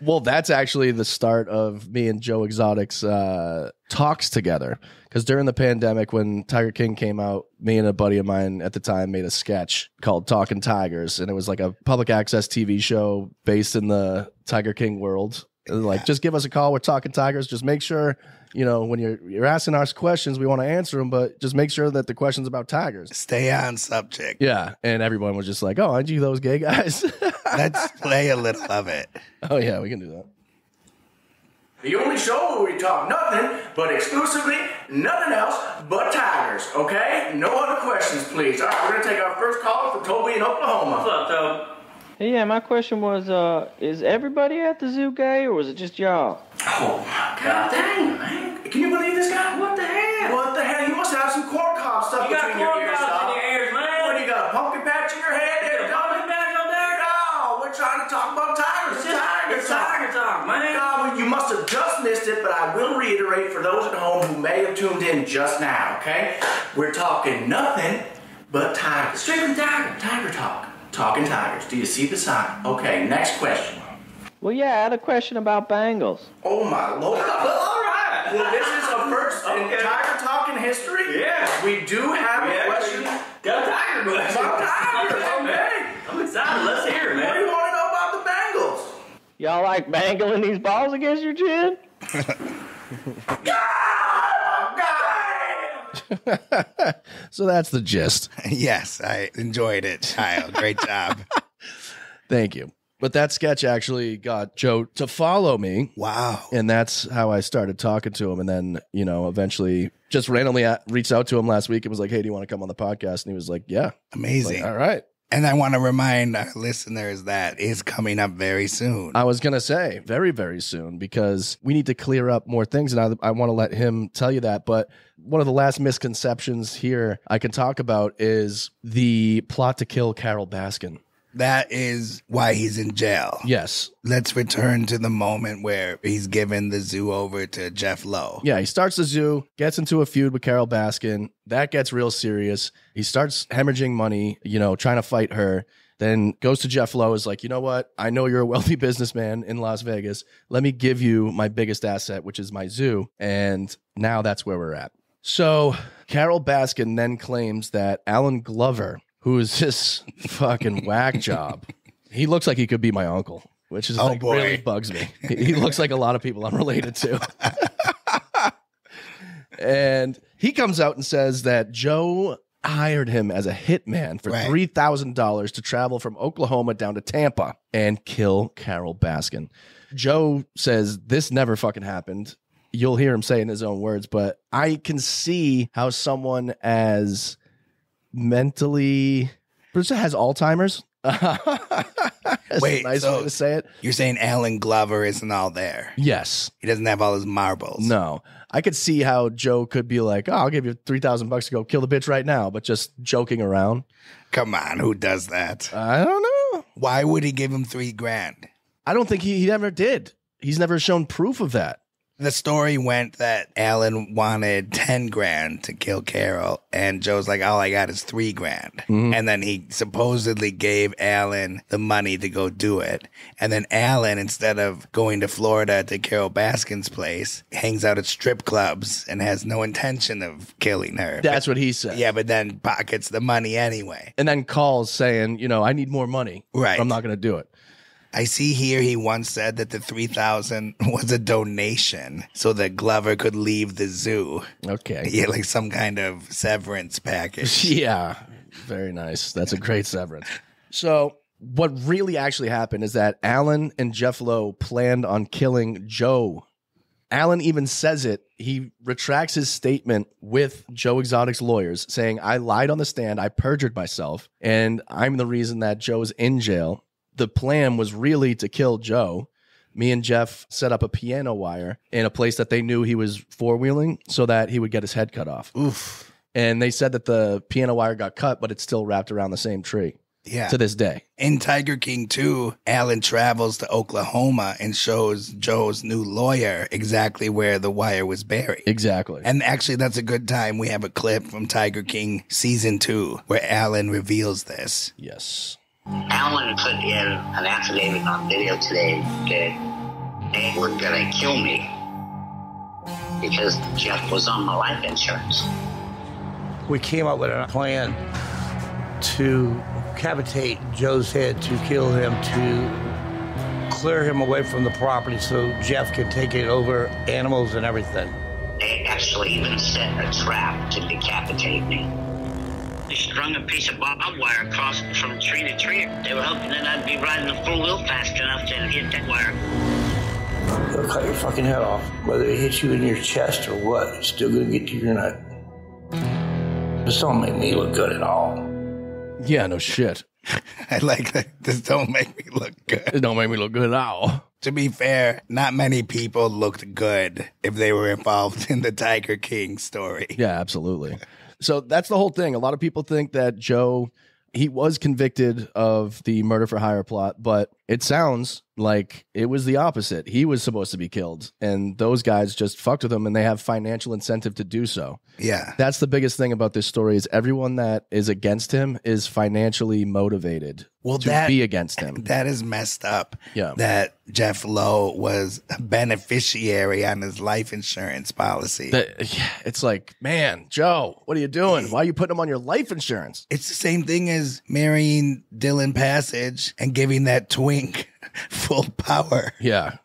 S1: Well, that's actually the start of me and Joe Exotic's uh, talks together. Because during the pandemic, when Tiger King came out, me and a buddy of mine at the time made a sketch called Talking Tigers. And it was like a public access TV show based in the Tiger King world. Like, just give us a call. We're talking Tigers. Just make sure, you know, when you're you're asking us questions, we want to answer them, but just make sure that the question's about Tigers.
S10: Stay on subject.
S1: Yeah. And everyone was just like, oh, aren't you those gay guys? <laughs>
S10: Let's play a little of it.
S1: oh, yeah, we can do that.
S15: The only show where we talk nothing but exclusively nothing else but tigers, okay? No other questions, please. All right, we're gonna take our first call from Toby in Oklahoma. What's up, Toby?
S16: Hey, yeah, my question was, uh, is everybody at the zoo gay, or was it just y'all?
S15: Oh my god dang, man. Can you believe this guy? What the hell? What the hell? You must have some corn cob stuff
S17: You got
S15: between your
S17: corn
S15: ears, No, we're trying to talk about tigers.
S17: It's just-
S15: tiger
S17: it's
S15: talk.
S17: tiger talk, man.
S15: God, well, you must have just missed it, but I will reiterate for those at home who may have tuned in just now, okay? We're talking nothing but tigers. Strictly tiger. Tiger talk. Talking tigers. Do you see the sign? Okay, next question.
S16: Well, yeah, I had a question about bangles.
S15: Oh my lord. <laughs>
S17: all right.
S15: Well, this is a first in Tiger Talk in history.
S17: Yeah.
S15: We do have
S17: We
S15: a question
S17: got a tiger question.
S15: about <laughs> tigers. Okay.
S17: I'm excited. Let's hear it,
S15: What do you
S17: man.
S15: want to know about the Bengals?
S16: Y'all like bangling these balls against your chin? <laughs>
S1: so that's the gist. <laughs>
S10: yes, I enjoyed it, Kyle. Great job. <laughs>
S1: Thank you. But that sketch actually got Joe to follow me.
S10: Wow.
S1: And that's how I started talking to him. And then, you know, eventually just randomly at, reached out to him last week and was like, hey, do you want to come on the podcast? And he was like, yeah.
S10: Amazing.
S1: Like, All right.
S10: And I want to remind our listeners that is coming up very soon.
S1: I was going to say very, very soon because we need to clear up more things. And I, I want to let him tell you that. But one of the last misconceptions here I can talk about is the plot to kill Carole Baskin.
S10: That is why he's in jail.
S1: Yes.
S10: Let's return to the moment where he's given the zoo over to Jeff Lowe.
S1: Yeah, he starts the zoo, gets into a feud with Carole Baskin. That gets real serious. He starts hemorrhaging money, you know, trying to fight her. Then goes to Jeff Lowe, is like, you know what? I know you're a wealthy <laughs> businessman in Las Vegas. Let me give you my biggest asset, which is my zoo. And now that's where we're at. So Carole Baskin then claims that Allen Glover, who is this fucking whack job, <laughs> he looks like he could be my uncle, which is
S10: Oh,
S1: like
S10: boy.
S1: really bugs me. He looks like a lot of people I'm related to. <laughs> and he comes out and says that Joe hired him as a hitman for
S10: Right.
S1: $3,000 to travel from Oklahoma down to Tampa and kill Carole Baskin. Joe says this never fucking happened. You'll hear him say in his own words, but I can see how someone as mentally Bruce has Alzheimer's. <laughs>
S10: Wait,
S1: nice
S10: so-
S1: way to say it.
S10: You're saying Allen Glover isn't all there.
S1: Yes.
S10: He doesn't have all his marbles.
S1: No, I could see how Joe could be like, "Oh, I'll give you three thousand bucks to go kill the bitch right now," but just joking around.
S10: Come on, who does that?
S1: I don't know.
S10: Why would he give him three grand?
S1: I don't think he, he ever did. He's never shown proof of that.
S10: The story went that Allen wanted 10 grand to kill Carole, and Joe's like, all I got is three grand.
S1: Mhm.
S10: And then he supposedly gave Allen the money to go do it. And then Allen, instead of going to Florida to Carole Baskin's place, hangs out at strip clubs and has no intention of killing her.
S1: That's what he said.
S10: Yeah, but then pockets the money anyway.
S1: And then calls saying, you know, I need more money.
S10: Right.
S1: I'm not going to do it.
S10: I see here he once said that the 3000 <laughs> was a donation so that Glover could leave the zoo.
S1: Okay.
S10: Yeah, like some kind of severance package. <laughs>
S1: Yeah. Very nice. That's a great severance. So, what really actually happened is that Allen and Jeff Lowe planned on killing Joe. Allen even says it. He retracts his statement with Joe Exotic's lawyers, saying, I lied on the stand, I perjured myself, and I'm the reason that Joe's in jail. The plan was really to kill Joe. Me and Jeff set up a piano wire in a place that they knew he was four wheeling so that he would get his head cut off.
S10: Oof.
S1: And they said that the piano wire got cut, but it's still wrapped around the same tree
S10: Yeah.
S1: to this day.
S10: In Tiger King 2, Allen travels to Oklahoma and shows Joe's new lawyer exactly where the wire was buried.
S1: Exactly.
S10: And actually, that's a good time. We have a clip from Tiger King season 2 where Allen reveals this.
S1: Yes.
S13: Allen put in an affidavit on video today that they were gonna kill me because Jeff was on my life insurance.
S18: We came up with a plan to cavitate Joe's head, to kill him, to clear him away from the property so Jeff could take it over animals and everything.
S13: They actually even set a trap to decapitate me. They strung a piece of barbed wire across from tree to tree. They were hoping that I'd be riding the full wheel fast enough to hit that wire.
S18: They'll cut your fucking head off. Whether it hits you in your chest or what, it's still gonna get to your nut. This don't make me look good at all.
S1: Yeah, no shit. <laughs>
S10: I like that. This don't make me look good.
S1: It don't make me look good at all.
S10: To be fair, not many people looked good if they were involved <laughs> in the Tiger King story.
S1: Yeah, absolutely. So that's the whole thing. A lot of people think that Joe he was convicted of the murder for hire plot, but it sounds like it was the opposite. He was supposed to be killed, and those guys just fucked with him, and they have financial incentive to do so.
S10: Yeah.
S1: That's the biggest thing about this story is everyone that is against him is financially motivated
S10: Well,
S1: to
S10: that-
S1: be against him. <laughs>
S10: That is messed up.
S1: Yeah.
S10: That Jeff Lowe was a beneficiary on his life insurance policy.
S1: That- yeah, it's like, man, Joe, what are you doing? Why are you putting him on your life insurance?
S10: It's the same thing as marrying Dillon Passage and giving that <laughs> full power.
S1: Yeah.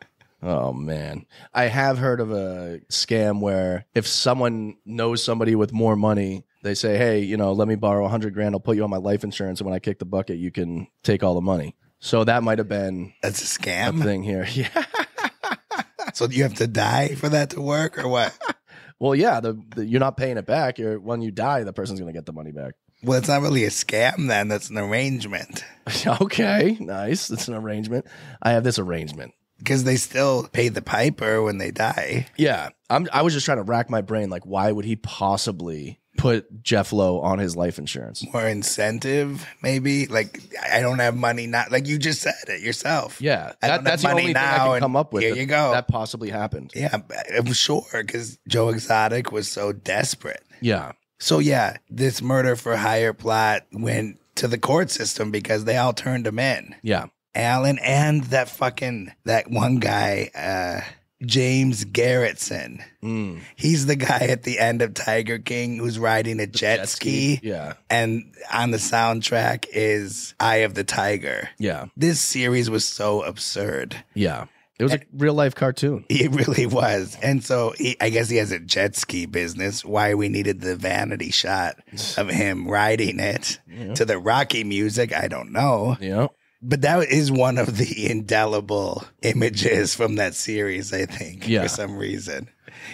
S1: Oh man. I have heard of a scam where if someone knows somebody with more money, they say, "Hey, you know, let me borrow a 100 grand. I'll put you on my life insurance and when I kick the bucket, you can take all the money." So that might have been
S10: That's a scam.
S1: a thing here. <laughs> Yeah.
S10: So you have to die for that to work or what? <laughs>
S1: Well, yeah, the, the you're not paying it back. You're when you die, the person's going to get the money back.
S10: Well, it's not really a scam then. That's an arrangement <laughs>
S1: okay, nice. It's an arrangement. I have this arrangement.
S10: because they still pay the piper when they die.
S1: Yeah, I'm. I was just trying to rack my brain. Like, why would he possibly put Jeff Lowe on his life insurance?
S10: More incentive, maybe. Like I don't have money now. Like you just said it yourself.
S1: Yeah, that, that's the
S10: money
S1: only thing I can come up with.
S10: Here you go.
S1: That possibly happened.
S10: yeah, I'm uh, sure because Joe Exotic was so desperate.
S1: Yeah,
S10: So yeah, this murder for hire plot went to the court system because they all turned him in.
S1: yeah,
S10: Allen and that fucking that one guy, uh, James Garretson.
S1: Mm.
S10: He's the guy at the end of Tiger King who's riding a jet, ski.
S1: Yeah,
S10: And on the soundtrack is Eye of the Tiger.
S1: yeah,
S10: This series was so absurd.
S1: yeah. It was a real life cartoon. <laughs>
S10: It really was. And so he, I guess he has a jet ski business. Why we needed the vanity shot of <sighs> him riding it to the Rocky music, I don't know.
S1: Yeah,
S10: But that is one of the indelible images from that series, I think,
S1: Yeah.
S10: for some reason.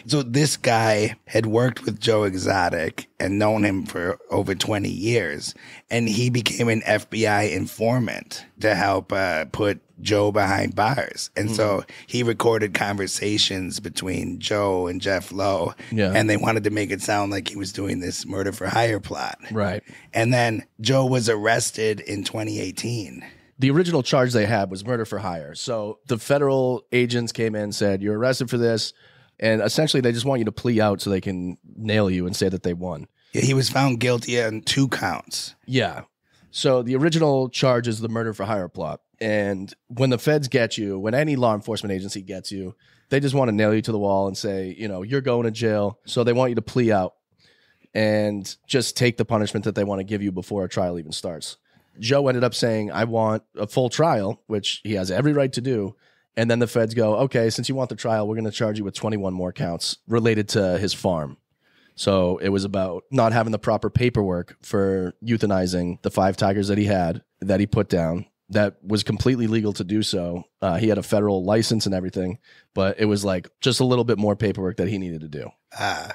S10: So this guy had worked with Joe Exotic and known him for over 20 years. And he became an FBI informant to help uh, put Joe behind bars. And so he recorded conversations between Joe and Jeff Lowe.
S1: Yeah.
S10: And they wanted to make it sound like he was doing this murder for hire plot.
S1: right.
S10: And then Joe was arrested in 2018.
S1: The original charge they had was murder for hire. So the federal agents came in and said, You're arrested for this. And essentially, they just want you to plea out so they can nail you and say that they won.
S10: Yeah, he was found guilty on two counts.
S1: Yeah. So the original charge is the murder for hire plot. And when the feds get you, when any law enforcement agency gets you, they just want to nail you to the wall and say, you know, you're going to jail. So they want you to plea out and just take the punishment that they want to give you before a trial even starts. Joe ended up saying, I want a full trial, which he has every right to do. And then the feds go, okay, since you want the trial, we're going to charge you with 21 more counts related to his farm. So it was about not having the proper paperwork for euthanizing the five tigers that he had that he put down. That was completely legal to do so. Uh, he had a federal license and everything, but it was like just a little bit more paperwork that he needed to do.
S10: Uh,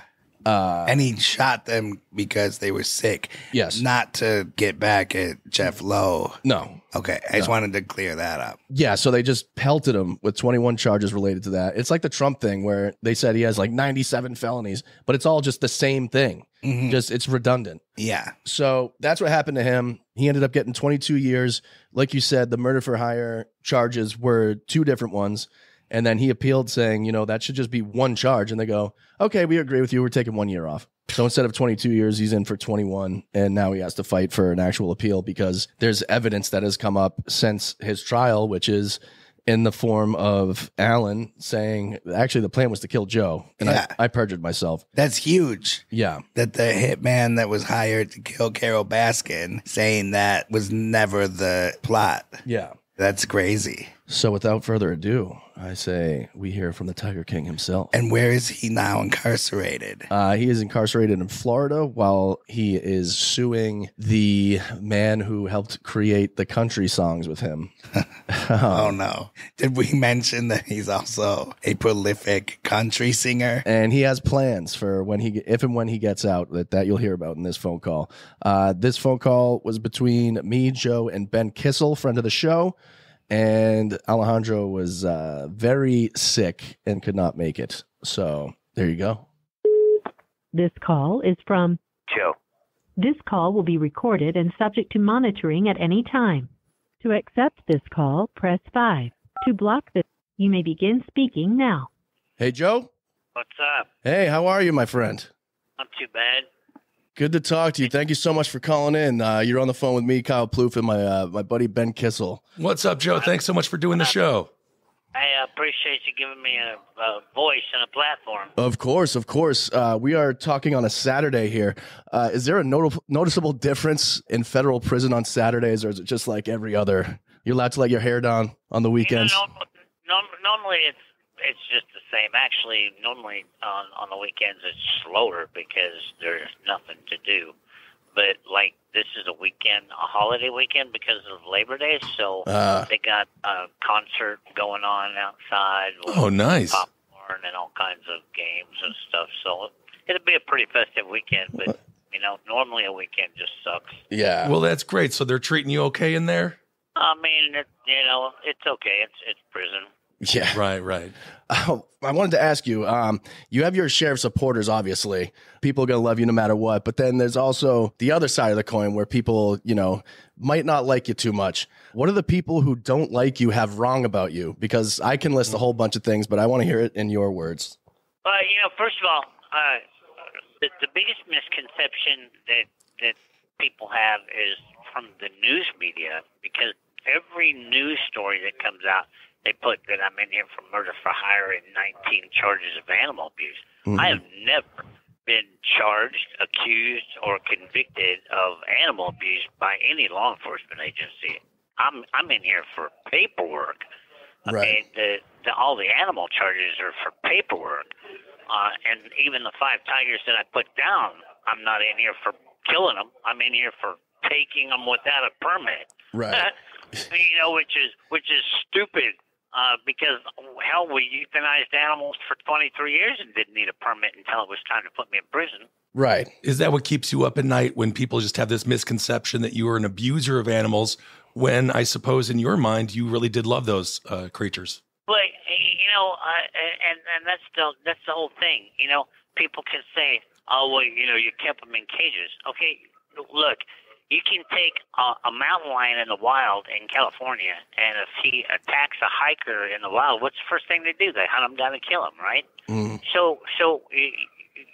S1: Uh,
S10: and he shot them because they were sick.
S1: Yes.
S10: Not to get back at Jeff Lowe.
S1: no.
S10: Okay. I just wanted to clear that up.
S1: Yeah, so they just pelted him with 21 charges related to that. It's like the Trump thing where they said he has like 97 felonies, but it's all just the same thing.
S10: Mhm.
S1: Just it's redundant.
S10: Yeah.
S1: So that's what happened to him. He ended up getting 22 years. Like you said, the murder for hire charges were two different ones. And then he appealed saying, you know, that should just be one charge. And they go, okay, we agree with you. We're taking one year off. So instead of 22 years, he's in for 21. And now he has to fight for an actual appeal because there's evidence that has come up since his trial, which is in the form of Allen saying, actually, the plan was to kill Joe. And
S10: Yeah.
S1: I, I perjured myself.
S10: That's huge.
S1: Yeah.
S10: That the hitman that was hired to kill Carole Baskin saying that was never the plot.
S1: Yeah.
S10: That's crazy.
S1: So without further ado, I say we hear from the Tiger King himself.
S10: And where is he now incarcerated?
S1: Uh, he is incarcerated in Florida while he is suing the man who helped create the country songs with him. <laughs>
S10: oh no. Did we mention that he's also a prolific country singer?
S1: and he has plans for when he if and when he gets out that, that you'll hear about in this phone call uh, this phone call was between me joe and ben kissel friend of the show and alejandro was uh, very sick and could not make it so there you go
S2: This call is from
S13: Joe.
S2: This call will be recorded and subject to monitoring at any time. To accept this call, press 5. To block this, you may begin speaking now.
S1: hey joe
S13: What's up?
S1: hey how are you my friend
S13: Not too bad.
S1: Good to talk to you thank you so much for calling in uh, you're on the phone with me kyle ploof and my, uh, my buddy ben kissel
S19: What's up, Joe? Thanks so much for doing the show.
S13: I appreciate you giving me a, a voice and a platform.
S1: Of course, of course. Uh, we are talking on a Saturday here. Uh, is there a notable, noticeable difference in federal prison on Saturdays, or is it just like every other? You're allowed to let your hair down on the weekends.
S13: You know, norm- norm- normally it's it's just the same. Actually, normally on on the weekends it's slower because there's nothing to do. But like this is a weekend, a holiday weekend because of Labor Day, so
S19: Ah.
S13: they got a concert going on outside. with
S19: Oh, nice.
S13: Popcorn and all kinds of games and stuff. So it'll be a pretty festive weekend. But you know, normally a weekend just sucks.
S1: yeah.
S19: Well, that's great. So they're treating you okay in there?
S13: I mean, it, you know, it's okay. It's it's prison.
S1: Yeah. <laughs>
S19: Right, right.
S1: Oh, I wanted to ask you. Um, you have your share of supporters, obviously. People are gonna love you no matter what. But then there's also the other side of the coin where people, you know, might not like you too much. What do the people who don't like you have wrong about you? Because I can list a whole bunch of things, but I want to hear it in your words.
S13: Well, you know, first of all, uh, the, the biggest misconception that that people have is from the news media because every news story that comes out, they put that I'm in here for murder for hire and 19 charges of animal abuse. I have never been charged, accused, or convicted of animal abuse by any law enforcement agency. I'm I'm in here for paperwork. Okay, the, the all the animal charges are for paperwork, uh, and even the five tigers that I put down, I'm not in here for killing them. I'm in here for taking them without a permit.
S1: Right. <laughs>
S13: you know, which is which is stupid. Uh, because hell, we euthanized animals for 23 years and didn't need a permit until it was time to put me in prison.
S1: Right.
S19: Is that what keeps you up at night when people just have this misconception that you are an abuser of animals when I suppose in your mind you really did love those uh, creatures?
S13: But you know, uh, and and that's the that's the whole thing. You know, people can say, "Oh, well, you know, you kept them in cages." Okay, look, you can take a, a mountain lion in the wild in California, and if he attacks a hiker in the wild, what's the first thing they do? They hunt him down and kill him, right? So, so y-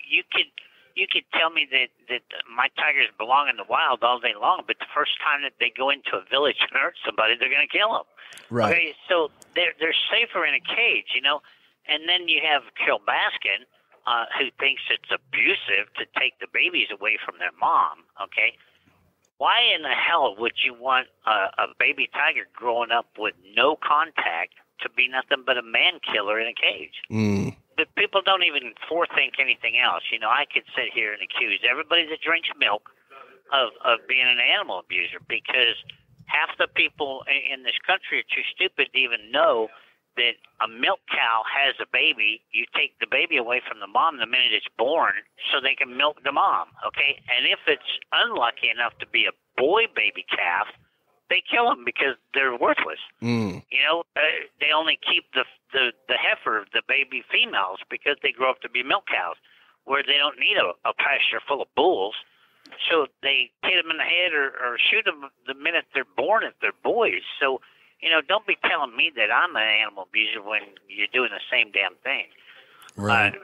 S13: you could you could tell me that that my tigers belong in the wild all day long, but the first time that they go into a village and hurt somebody, they're going to kill them.
S1: Right.
S13: Okay, so they're they're safer in a cage, you know. And then you have Carole Baskin, uh, who thinks it's abusive to take the babies away from their mom. Okay, why in the hell would you want a, a baby tiger growing up with no contact to be nothing but a man killer in a cage?
S1: Mm.
S13: But people don't even forethink anything else. You know, I could sit here and accuse everybody that drinks milk of of being an animal abuser because half the people i- in this country are too stupid to even know that a milk cow has a baby. You take the baby away from the mom the minute it's born so they can milk the mom, okay? And if it's unlucky enough to be a boy baby calf, they kill them because they're worthless.
S1: Mm.
S13: You know, uh, they only keep the the the heifer, the baby females, because they grow up to be milk cows, where they don't need a, a pasture full of bulls. So they hit them in the head or, or shoot them the minute they're born if they're boys. So, you know, don't be telling me that I'm an animal abuser when you're doing the same damn thing.
S19: Right.
S13: Uh,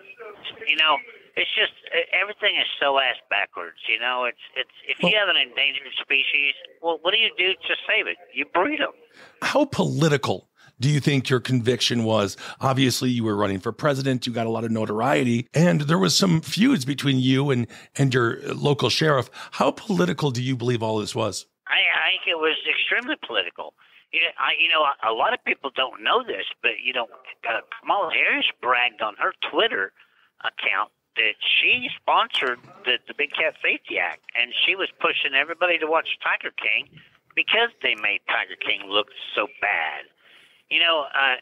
S13: you know, it's just everything is so ass backwards. You know, it's it's if you have an endangered species, well, what do you do to save it? You breed them.
S19: How political do you think your conviction was? Obviously, you were running for president, you got a lot of notoriety, and there was some feuds between you and and your local sheriff. How political do you believe all this was?
S13: I, I think it was extremely political. You know, I, you know, a lot of people don't know this, but you know, uh, Kamala Harris bragged on her Twitter account that she sponsored the, the Big Cat Safety Act, and she was pushing everybody to watch Tiger King because they made Tiger King look so bad. You know, uh,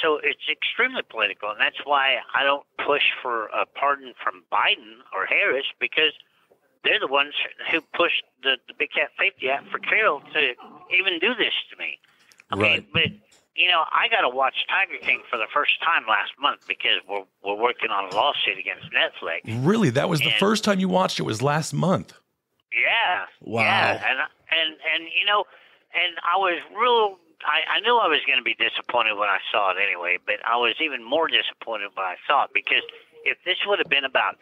S13: so it's extremely political, and that's why I don't push for a pardon from Biden or Harris because they're the ones who pushed the, the Big Cat Safety Act for Carole to even do this to me.
S19: Right.
S13: but you know, I got to watch Tiger King for the first time last month because we're we're working on a lawsuit against Netflix.
S19: Really, that was the first time you watched it was last month.
S13: Yeah.
S19: Wow.
S13: Yeah, and and and you know, and I was real. I, I knew I was going to be disappointed when I saw it anyway, but I was even more disappointed when I saw it because if this would have been about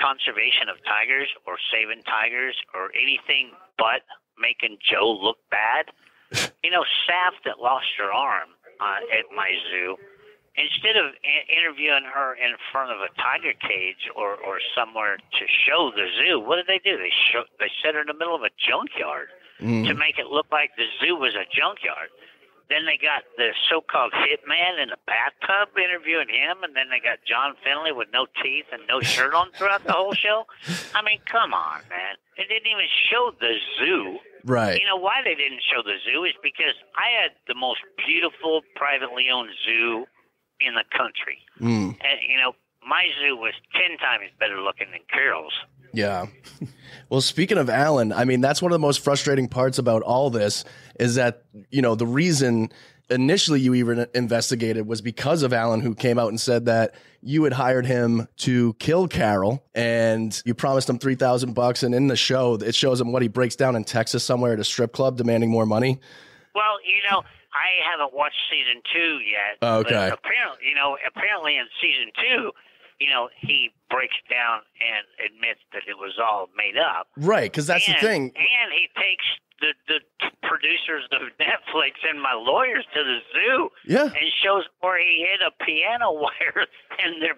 S13: conservation of tigers or saving tigers or anything but making Joe look bad, <laughs> you know, Saff that lost her arm uh, at my zoo, instead of a- interviewing her in front of a tiger cage or, or somewhere to show the zoo, what did they do? They show, they set her in the middle of a junkyard
S1: Mm.
S13: to make it look like the zoo was a junkyard. Then they got the so-called hitman in the bathtub interviewing him, and then they got John Finlay with no teeth and no shirt on throughout the whole show. I mean, come on, man! They didn't even show the zoo.
S1: Right.
S13: You know why they didn't show the zoo is because I had the most beautiful privately owned zoo in the country.
S1: Mm.
S13: And you know, my zoo was ten times better looking than Carole's.
S1: Yeah. <laughs> Well, speaking of Allen, I mean, that's one of the most frustrating parts about all this is that, you know, the reason initially you even investigated was because of Allen, who came out and said that you had hired him to kill Carole and you promised him 3000 bucks. And in the show, it shows him what he breaks down in Texas somewhere at a strip club demanding more money.
S13: Well, you know, I haven't watched season two yet.
S1: Okay.
S13: But apparently, you know, apparently in season two, you know, he breaks down and admits that it was all made up.
S1: Right. Cause that's
S13: and,
S1: the thing.
S13: And he takes the the producers of <laughs> Netflix and my lawyers to the zoo.
S1: Yeah.
S13: And shows where he hit a piano <laughs> wire, and their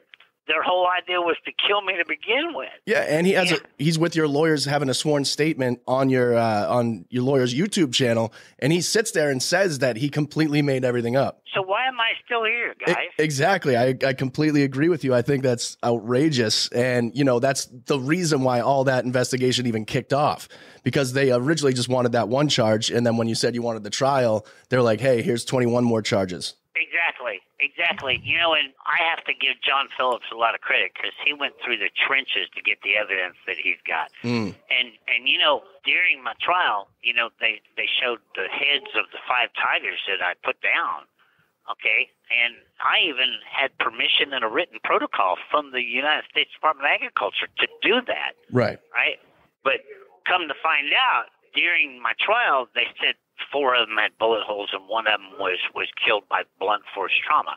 S13: their whole idea was to kill me to begin with.
S1: Yeah, and he has a he's with your lawyers having a sworn statement on your uh, on your lawyer's YouTube channel, and he sits there and says that he completely made everything up.
S13: So why am I still here, guys?
S1: exactly, I I completely agree with you. I think that's outrageous, and you know that's the reason why all that investigation even kicked off because they originally just wanted that one charge, and then when you said you wanted the trial, they're like, hey, here's twenty one more charges.
S13: Exactly, exactly. You know, and I have to give John Phillips a lot of credit because he went through the trenches to get the evidence that he's got.
S1: Mm.
S13: And and you know, during my trial, you know, they they showed the heads of the five tigers that I put down. Okay, and I even had permission and a written protocol from the United States Department of Agriculture to do that
S1: Right.
S13: right? But come to find out, during my trial, they said four of them had bullet holes and one of them was was killed by blunt force trauma.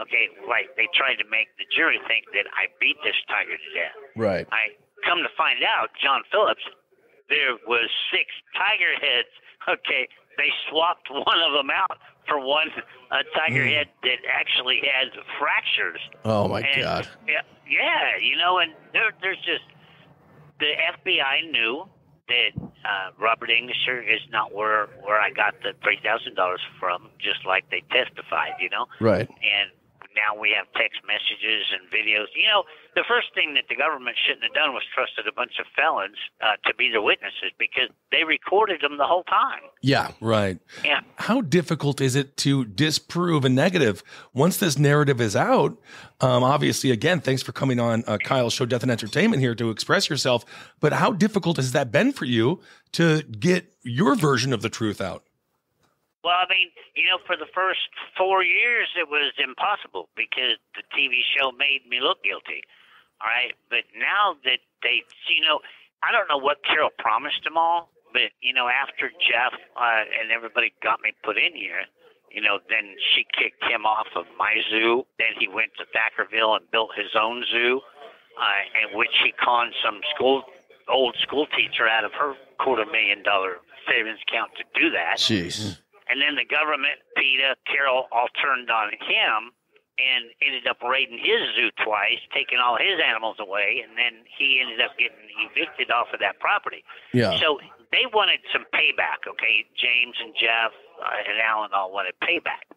S13: Okay, right? They tried to make the jury think that I beat this tiger to death.
S1: Right.
S13: I come to find out, John Phillips, there was six tiger heads. Okay, they swapped one of them out for one uh, tiger head that actually had fractures.
S1: Oh my
S13: And,
S1: god.
S13: Yeah, yeah, you know, and there, there's just the FBI knew uh, Robert Englisher is not where where I got the three thousand dollars from, just like they testified, you know.
S1: Right.
S13: And now we have text messages and videos. You know, the first thing that the government shouldn't have done was trusted a bunch of felons uh, to be the witnesses because they recorded them the whole time.
S1: Yeah.
S19: Right.
S13: Yeah.
S19: How difficult is it to disprove a negative once this narrative is out? Um, obviously, again, thanks for coming on uh, Kyle's show, Death in Entertainment, here to express yourself. But how difficult has that been for you to get your version of the truth out?
S13: Well, I mean, you know, for the first four years, it was impossible because the TV show made me look guilty. All right, but now that they, you know, I don't know what Carole promised them all, but you know, after Jeff uh, and everybody got me put in here, you know, then she kicked him off of my zoo. Then he went to Thackerville and built his own zoo, uh, in which he conned some school old school teacher out of her quarter million dollar savings account to do that.
S1: Jeez.
S13: And then the government, PETA, Carole, all turned on him and ended up raiding his zoo twice, taking all his animals away, and then he ended up getting evicted off of that property.
S1: Yeah.
S13: So they wanted some payback, okay? James and Jeff uh, and Allen all wanted payback.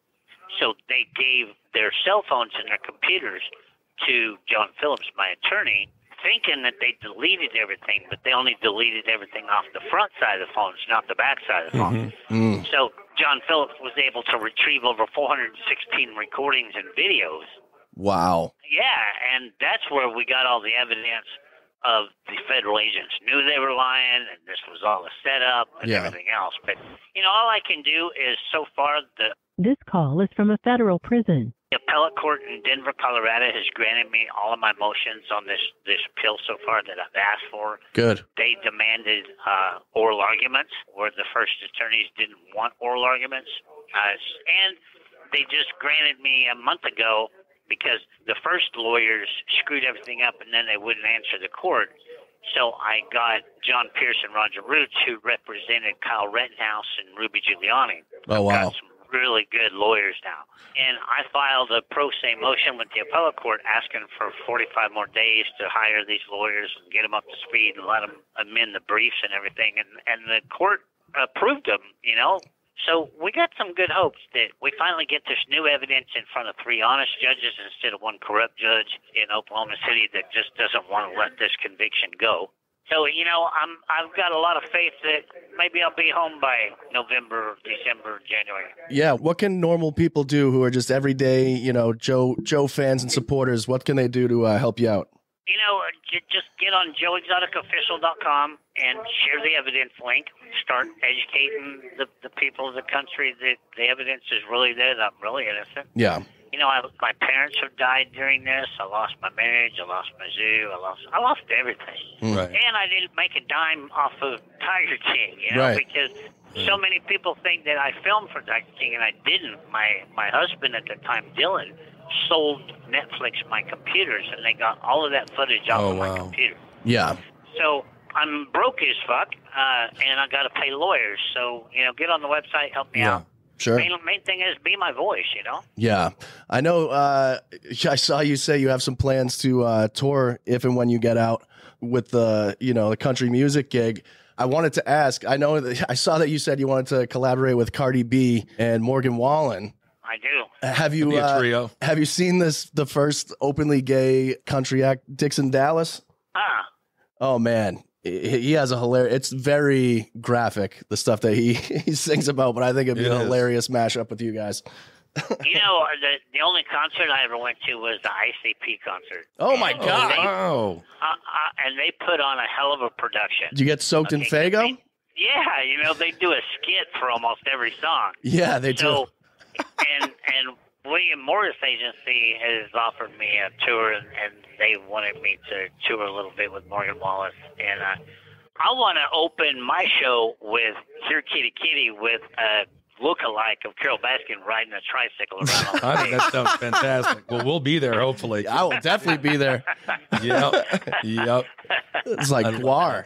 S13: So they gave their cell phones and their computers to John Phillips, my attorney, thinking that they deleted everything, but they only deleted everything off the front side of the phones, not the back side of the phones.
S1: Mm.
S13: So John Phillips was able to retrieve over 416 recordings and videos.
S1: Wow.
S13: Yeah, and that's where we got all the evidence of the federal agents knew they were lying and this was all a setup and
S1: Yeah.
S13: everything else. But you know, all I can do is so far the
S2: This call is from a federal prison.
S13: The appellate court in Denver, Colorado has granted me all of my motions on this this appeal so far that I've asked for.
S1: Good.
S13: They demanded uh, oral arguments, where the first attorneys didn't want oral arguments, uh, and they just granted me a month ago because the first lawyers screwed everything up, and then they wouldn't answer the court. So I got John Pierce and Roger Roots, who represented Kyle Rittenhouse and Rudy Giuliani
S1: Oh wow.
S13: Really good lawyers now. And I filed a pro se motion with the appellate court asking for 45 more days to hire these lawyers and get them up to speed and let them amend the briefs and everything. And, and the court approved them, you know. So we got some good hopes that we finally get this new evidence in front of three honest judges instead of one corrupt judge in Oklahoma City that just doesn't want to let this conviction go. So you know, I'm I've got a lot of faith that maybe I'll be home by November, December, January.
S1: Yeah. What can normal people do who are just everyday, you know, Joe Joe fans and supporters? What can they do to uh, help you out?
S13: You know, j- just get on joeexoticofficial.com and share the evidence link. Start educating the, the people of the country that the evidence is really there, that I'm really innocent.
S1: Yeah.
S13: You know, I, my parents have died during this. I lost my marriage. I lost my zoo. I lost I lost everything.
S1: Right.
S13: And I didn't make a dime off of Tiger King, you know,
S1: Right.
S13: because so many people think that I filmed for Tiger King, and I didn't. My my husband at the time, Dillon, sold Netflix my computers, and they got all of that footage off
S1: Oh,
S13: of my
S1: wow.
S13: computer.
S1: Yeah.
S13: So I'm broke as fuck, uh, and I got to pay lawyers. So you know, get on the website, help me out.
S1: Sure.
S13: Main, main thing is be my voice, you know.
S1: Yeah. I know uh I saw you say you have some plans to uh tour if and when you get out with the, you know, the country music gig. I wanted to ask, I know that I saw that you said you wanted to collaborate with Cardi B and Morgan Wallen.
S13: I do.
S1: Have you
S19: That'd
S1: uh, have you seen this the first openly gay country act Dixon Dallas?
S13: Ah,
S1: Oh man, he he has a hilarious. It's very graphic the stuff that he <laughs> he sings about, but I think it'd be
S19: It
S1: a
S19: is.
S1: hilarious mashup with you guys. <laughs>
S13: you know, uh, the the only concert I ever went to was the ICP concert.
S1: Oh my
S13: And
S1: god!
S13: they-
S19: Oh.
S13: Uh, uh, and they put on a hell of a production.
S1: Did you get soaked in
S13: Okay,
S1: Faygo?
S13: Yeah, you know they do a skit for almost every song.
S1: Yeah, they do.
S13: And and William Morris Agency has offered me a tour, and, and they wanted me to tour a little bit with Morgan Wallen, and uh, I want to open my show with "Here Kitty Kitty" with a look-alike of Carole Baskin riding a tricycle around. <laughs> on
S19: I think that sounds fantastic. Well, we'll be there hopefully.
S1: I will definitely be there. <laughs>
S19: Yep. Yep.
S1: It's like GWAR.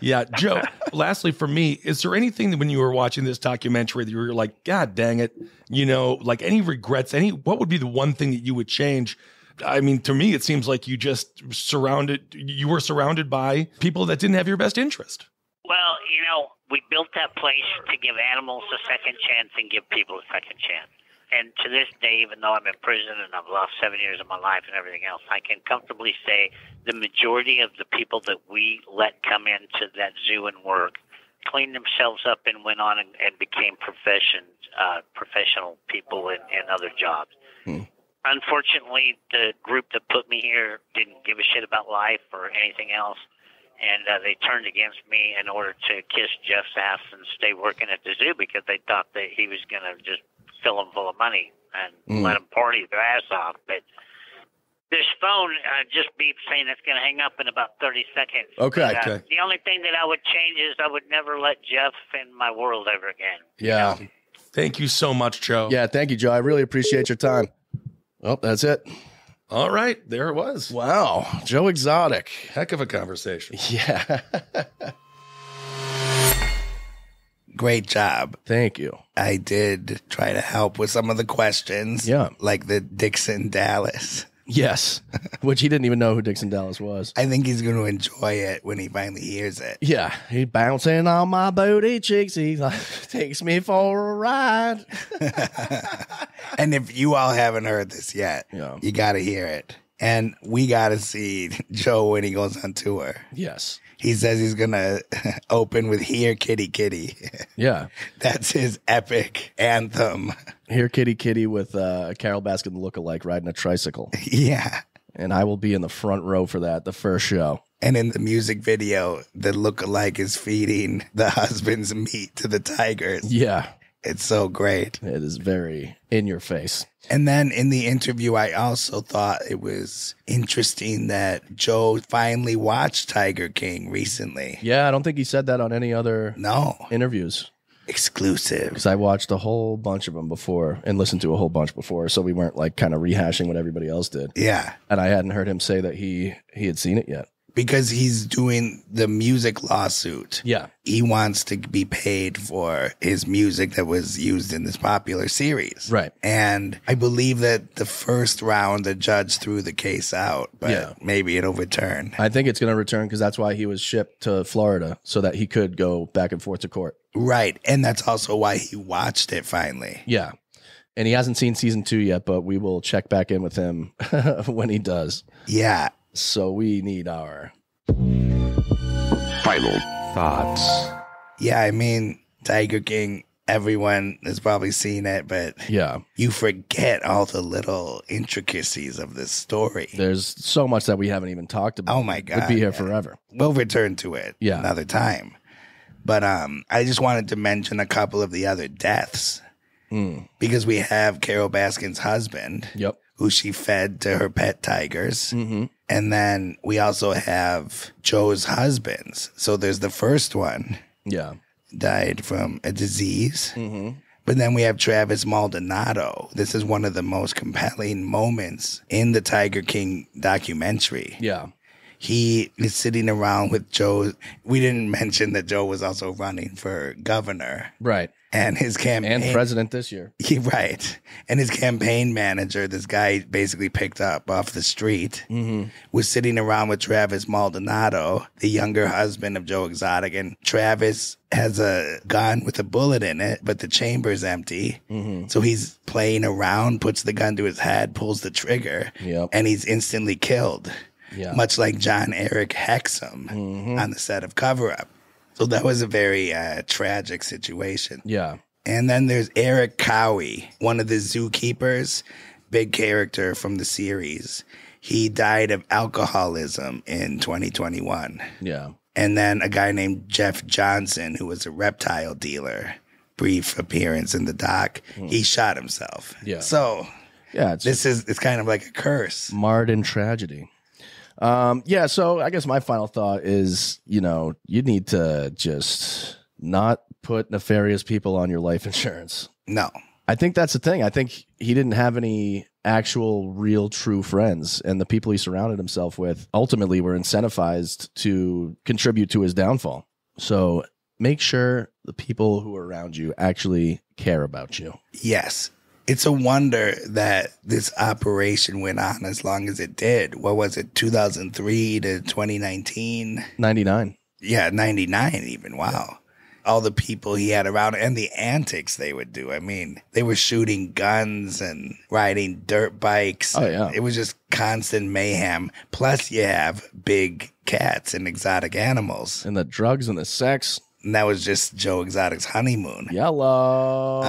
S19: Yeah, Joe. lastly, for me, is there anything that when you were watching this documentary that you were like, God dang it, you know, like any regrets? Any what would be the one thing that you would change? I mean, to me, it seems like you just surrounded, you were surrounded by people that didn't have your best interest.
S13: Well, you know, we built that place to give animals a second chance and give people a second chance. And to this day, even though I'm in prison and I've lost seven years of my life and everything else, I can comfortably say the majority of the people that we let come into that zoo and work cleaned themselves up and went on and, and became profession, uh, professional people in, in other jobs. Unfortunately, the group that put me here didn't give a shit about life or anything else and uh, they turned against me in order to kiss Jeff's ass and stay working at the zoo because they thought that he was going to just fill them full of money and
S1: Mm.
S13: let them party their ass off. But this phone uh, just beeps saying it's going to hang up in about 30 seconds.
S1: Okay.
S13: But, uh,
S1: Okay.
S13: The only thing that I would change is I would never let Jeff in my world ever again.
S1: Yeah.
S19: Thank you so much, Joe.
S1: Yeah, thank you, Joe. I really appreciate your time. Oh, that's it.
S19: All right, there it was.
S1: Wow, Joe Exotic.
S19: Heck of a conversation. <laughs>
S1: Yeah.
S10: Great job.
S1: Thank you.
S10: I did try to help with some of the questions.
S1: Yeah.
S10: Like the Dixon Dallas.
S1: Yes, <laughs> which he didn't even know who Dixon Dallas was.
S10: I think he's going to enjoy it when he finally hears it.
S1: Yeah, he bouncing on my booty cheeks. He like, <laughs> takes me for a ride. <laughs>
S10: and if you all haven't heard this yet,
S1: Yeah.
S10: you got to hear it. And we got to see <laughs> Joe when he goes on tour.
S1: Yes.
S10: He says he's going <laughs> to open with Here Kitty Kitty. <laughs>
S1: Yeah.
S10: That's his epic anthem.
S1: Here, kitty, kitty, with uh, Carole Baskin lookalike riding a tricycle.
S10: Yeah.
S1: And I will be in the front row for that, the first show.
S10: And in the music video, the lookalike is feeding the husband's meat to the tigers.
S1: Yeah.
S10: It's so great.
S1: It is very in your face.
S10: And then in the interview, I also thought it was interesting that Joe finally watched Tiger King recently.
S1: Yeah, I don't think he said that on any other
S10: No,
S1: interviews
S10: exclusive.
S1: because I watched a whole bunch of them before and listened to a whole bunch before, so we weren't like kind of rehashing what everybody else did.
S10: Yeah,
S1: And I hadn't heard him say that he he had seen it yet.
S10: Because he's doing the music lawsuit.
S1: Yeah.
S10: He wants to be paid for his music that was used in this popular series.
S1: Right.
S10: And I believe that the first round, the judge threw the case out, but
S1: Yeah.
S10: maybe it'll return.
S1: I think it's going to return because that's why he was shipped to Florida so that he could go back and forth to court.
S10: Right. And that's also why he watched it finally.
S1: Yeah. And he hasn't seen season two yet, but we will check back in with him <laughs> when he does.
S10: Yeah.
S1: So we need our.
S8: Final thoughts.
S10: Yeah. I mean, Tiger King, everyone has probably seen it, but
S1: Yeah.
S10: you forget all the little intricacies of this story.
S1: There's so much that we haven't even talked about.
S10: Oh my god,
S1: We'd
S10: God,
S1: be here
S10: yeah.
S1: forever.
S10: We'll return to it
S1: Yeah.
S10: another time. But um, I just wanted to mention a couple of the other deaths
S1: Mm.
S10: because we have Carole Baskin's husband,
S1: Yep.
S10: Who she fed to her pet tigers.
S1: Mm-hmm.
S10: And then we also have Joe's husbands. So there's the first one
S1: Yeah.
S10: died from a disease.
S1: Mm-hmm.
S10: But then we have Travis Maldonado. This is one of the most compelling moments in the Tiger King documentary.
S1: Yeah.
S10: He is sitting around with Joe. We didn't <laughs> mention that Joe was also running for governor
S1: Right.
S10: And his campaign.
S1: And president this year. <laughs>
S10: Yeah, right. And his campaign manager, this guy basically picked up off the street,
S1: Mm-hmm.
S10: was sitting around with Travis Maldonado, the younger husband of Joe Exotic. And Travis has a gun with a bullet in it, but the chamber's empty.
S1: Mm-hmm.
S10: So he's playing around, puts the gun to his head, pulls the trigger,
S1: Yep.
S10: and he's instantly killed.
S1: Yeah.
S10: Much like John Eric Hexum
S1: Mhm.
S10: on the set of Cover Up. So that was a very uh, tragic situation.
S1: Yeah.
S10: And then there's Eric Cowie, one of the zookeepers, big character from the series. He died of alcoholism in 2021.
S1: Yeah.
S10: And then a guy named Jeff Johnson, who was a reptile dealer, brief appearance in the doc. He shot himself.
S1: Yeah.
S10: So
S1: Yeah. It's
S10: this is it's kind of like a curse.
S1: marred in tragedy. Um, yeah, so I guess my final thought is, you know, you need to just not put nefarious people on your life <laughs> insurance.
S10: No.
S1: I think that's the thing. I think he didn't have any actual, real, true friends, and the people he surrounded himself with ultimately were incentivized to contribute to his downfall. So make sure the people who are around you actually care about you.
S10: Yes. It's a wonder that this operation went on as long as it did. What was it, 2003 to 2019?
S1: 99.
S10: Yeah, 99 even. Wow. All the people he had around and the antics they would do. I mean, they were shooting guns and riding dirt bikes.
S1: Oh, yeah.
S10: It was just constant mayhem. Plus, you have big cats and exotic animals.
S1: And the drugs and the sex.
S10: And that was just Joe Exotic's honeymoon.
S1: Yellow.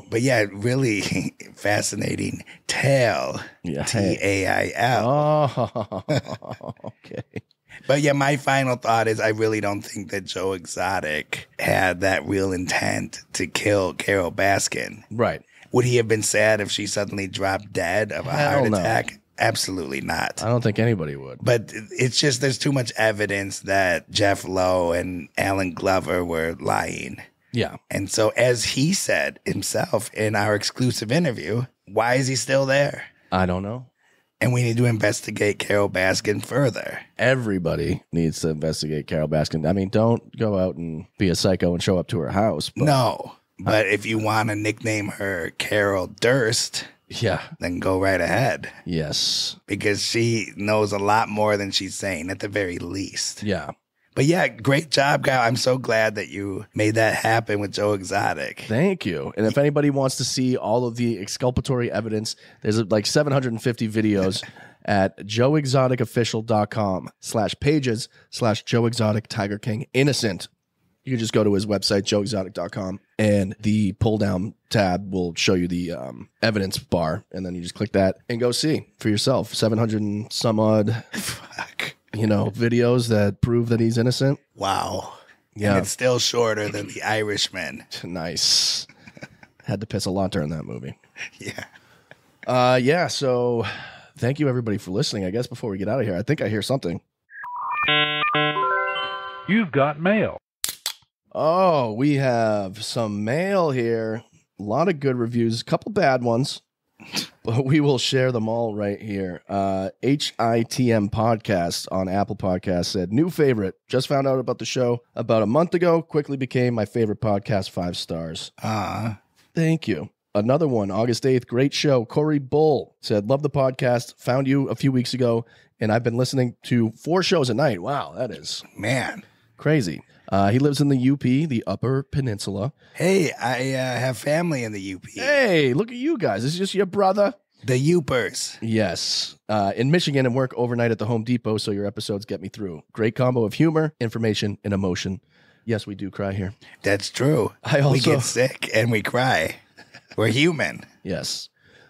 S10: Um, but yeah, really <laughs> fascinating tale.
S1: Yeah.
S10: T A I L.
S1: Oh, <laughs> okay.
S10: But yeah, my final thought is I really don't think that Joe Exotic had that real intent to kill Carole Baskin.
S1: Right.
S10: Would he have been sad if she suddenly dropped dead of a
S1: Hell
S10: heart
S1: no.
S10: attack? Absolutely not.
S1: I don't think anybody would.
S10: But it's just there's too much evidence that Jeff Lowe and Allen Glover were lying.
S1: Yeah.
S10: And so, as he said himself in our exclusive interview, why is he still there?
S1: I don't know.
S10: And we need to investigate Carole Baskin further.
S1: Everybody needs to investigate Carole Baskin. I mean, don't go out and be a psycho and show up to her house. But
S10: No. But if you want to nickname her Carole Durst,
S1: yeah,
S10: then go right ahead.
S1: Yes.
S10: Because she knows a lot more than she's saying, at the very least.
S1: Yeah.
S10: But yeah, great job, Kyle. I'm so glad that you made that happen with Joe Exotic.
S1: Thank you. And if anybody wants to see all of the exculpatory evidence, there's like 750 videos <laughs> at joeexoticofficial.com slash pages slash Joe Exotic Tiger King Innocent. You can just go to his website, joeexotic.com, and the pull down tab will show you the um, evidence bar. And then you just click that and go see for yourself. 700 and some odd, Fuck. you know, videos that prove that he's innocent.
S10: Wow.
S1: Yeah.
S10: And it's still shorter than The Irishman. <laughs>
S1: Nice. Had to piss a lot during that movie. <laughs>
S10: Yeah.
S1: Uh, yeah. So thank you everybody for listening. I guess before we get out of here, I think I hear something.
S20: You've got mail.
S1: Oh, we have some mail here. A lot of good reviews, a couple bad ones, <laughs> but we will share them all right here. Uh, HITM Podcast on Apple Podcasts said, New favorite. Just found out about the show about a month ago. Quickly became my favorite podcast, five stars.
S10: Ah.
S1: Thank you. Another one, August 8th. Great show. Corey Bull said, Love the podcast. Found you a few weeks ago, and I've been listening to four shows a night. Wow, that is
S10: Man.
S1: crazy. Uh, he lives in the UP, the Upper Peninsula.
S10: Hey, I uh, have family in the UP.
S1: Hey, look at you guys. This Is this just your brother?
S10: The Yoopers.
S1: Yes. Uh, in Michigan and work overnight at the Home Depot, so your episodes get me through. Great combo of humor, information, and emotion. Yes, we do cry here.
S10: That's true.
S1: I
S10: we
S1: also-
S10: get sick and we cry. We're human.
S1: Yes.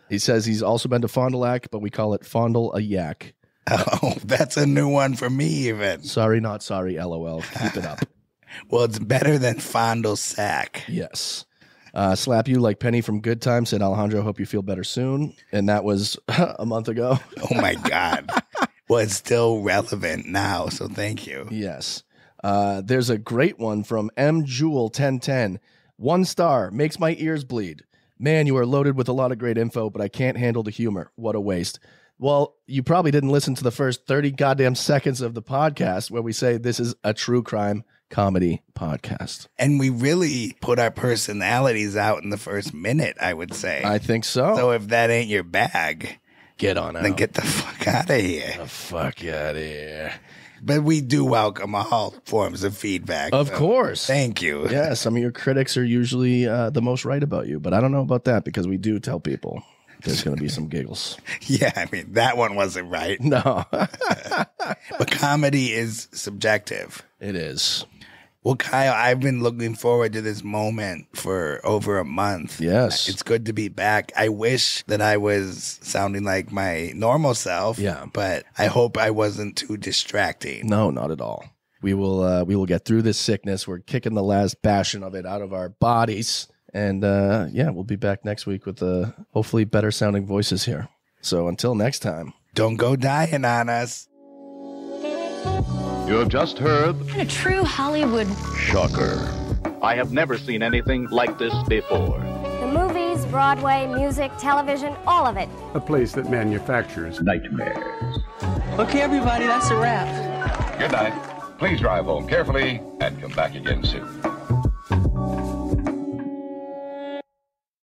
S1: He says he's also been to Fond du Lac, but we call it Fondle a Yak. <laughs>
S10: Oh, that's a new one for me, even.
S1: Sorry, not sorry, lol. Keep it up. <laughs>
S10: Well, it's better than Fondle Sack.
S1: Yes. Uh, slap you like Penny from Good Time said, Alejandro, hope you feel better soon. And that was <laughs> a month ago.
S10: Oh my <laughs> God. well, it's still relevant now, so thank you.
S1: Yes. Uh, there's a great one from M Jewel 1010. One star makes my ears bleed. Man, you are loaded with a lot of great info, but I can't handle the humor. What a waste. Well, you probably didn't listen to the first 30 goddamn seconds of the podcast where we say this is a true crime comedy podcast.
S10: And we really put our personalities out in the first minute, I would say.
S1: I think so.
S10: so if that ain't your bag,
S1: Get on out.
S10: then get the fuck out of here.
S1: the fuck out of here.
S10: But we do welcome all forms of feedback.
S1: Of
S10: so
S1: course.
S10: Thank you.
S1: Yeah, some of your critics are usually uh, the most right about you, but I don't know about that because we do tell people there's going to be some giggles. <laughs>
S10: Yeah, I mean, that one wasn't right.
S1: No, <laughs>
S10: But comedy is subjective.
S1: it is.
S10: Well, Kyle, I've been looking forward to this moment for over a month.
S1: Yes.
S10: It's good to be back. I wish that I was sounding like my normal self.
S1: Yeah.
S10: But I hope I wasn't too distracting.
S1: No, not at all. We will uh, we will get through this sickness. We're kicking the last bastion of it out of our bodies, and uh, yeah, we'll be back next week with uh, hopefully better sounding voices here. So until next time,
S10: Don't go dying on us.
S4: You have just heard
S21: A true Hollywood.
S4: Shocker. I have never seen anything like this before.
S22: The movies, Broadway, music, television, all of it.
S20: A place that manufactures
S4: Nightmares.
S7: Okay, everybody, that's a wrap.
S4: Good night. Please drive home carefully and come back again soon.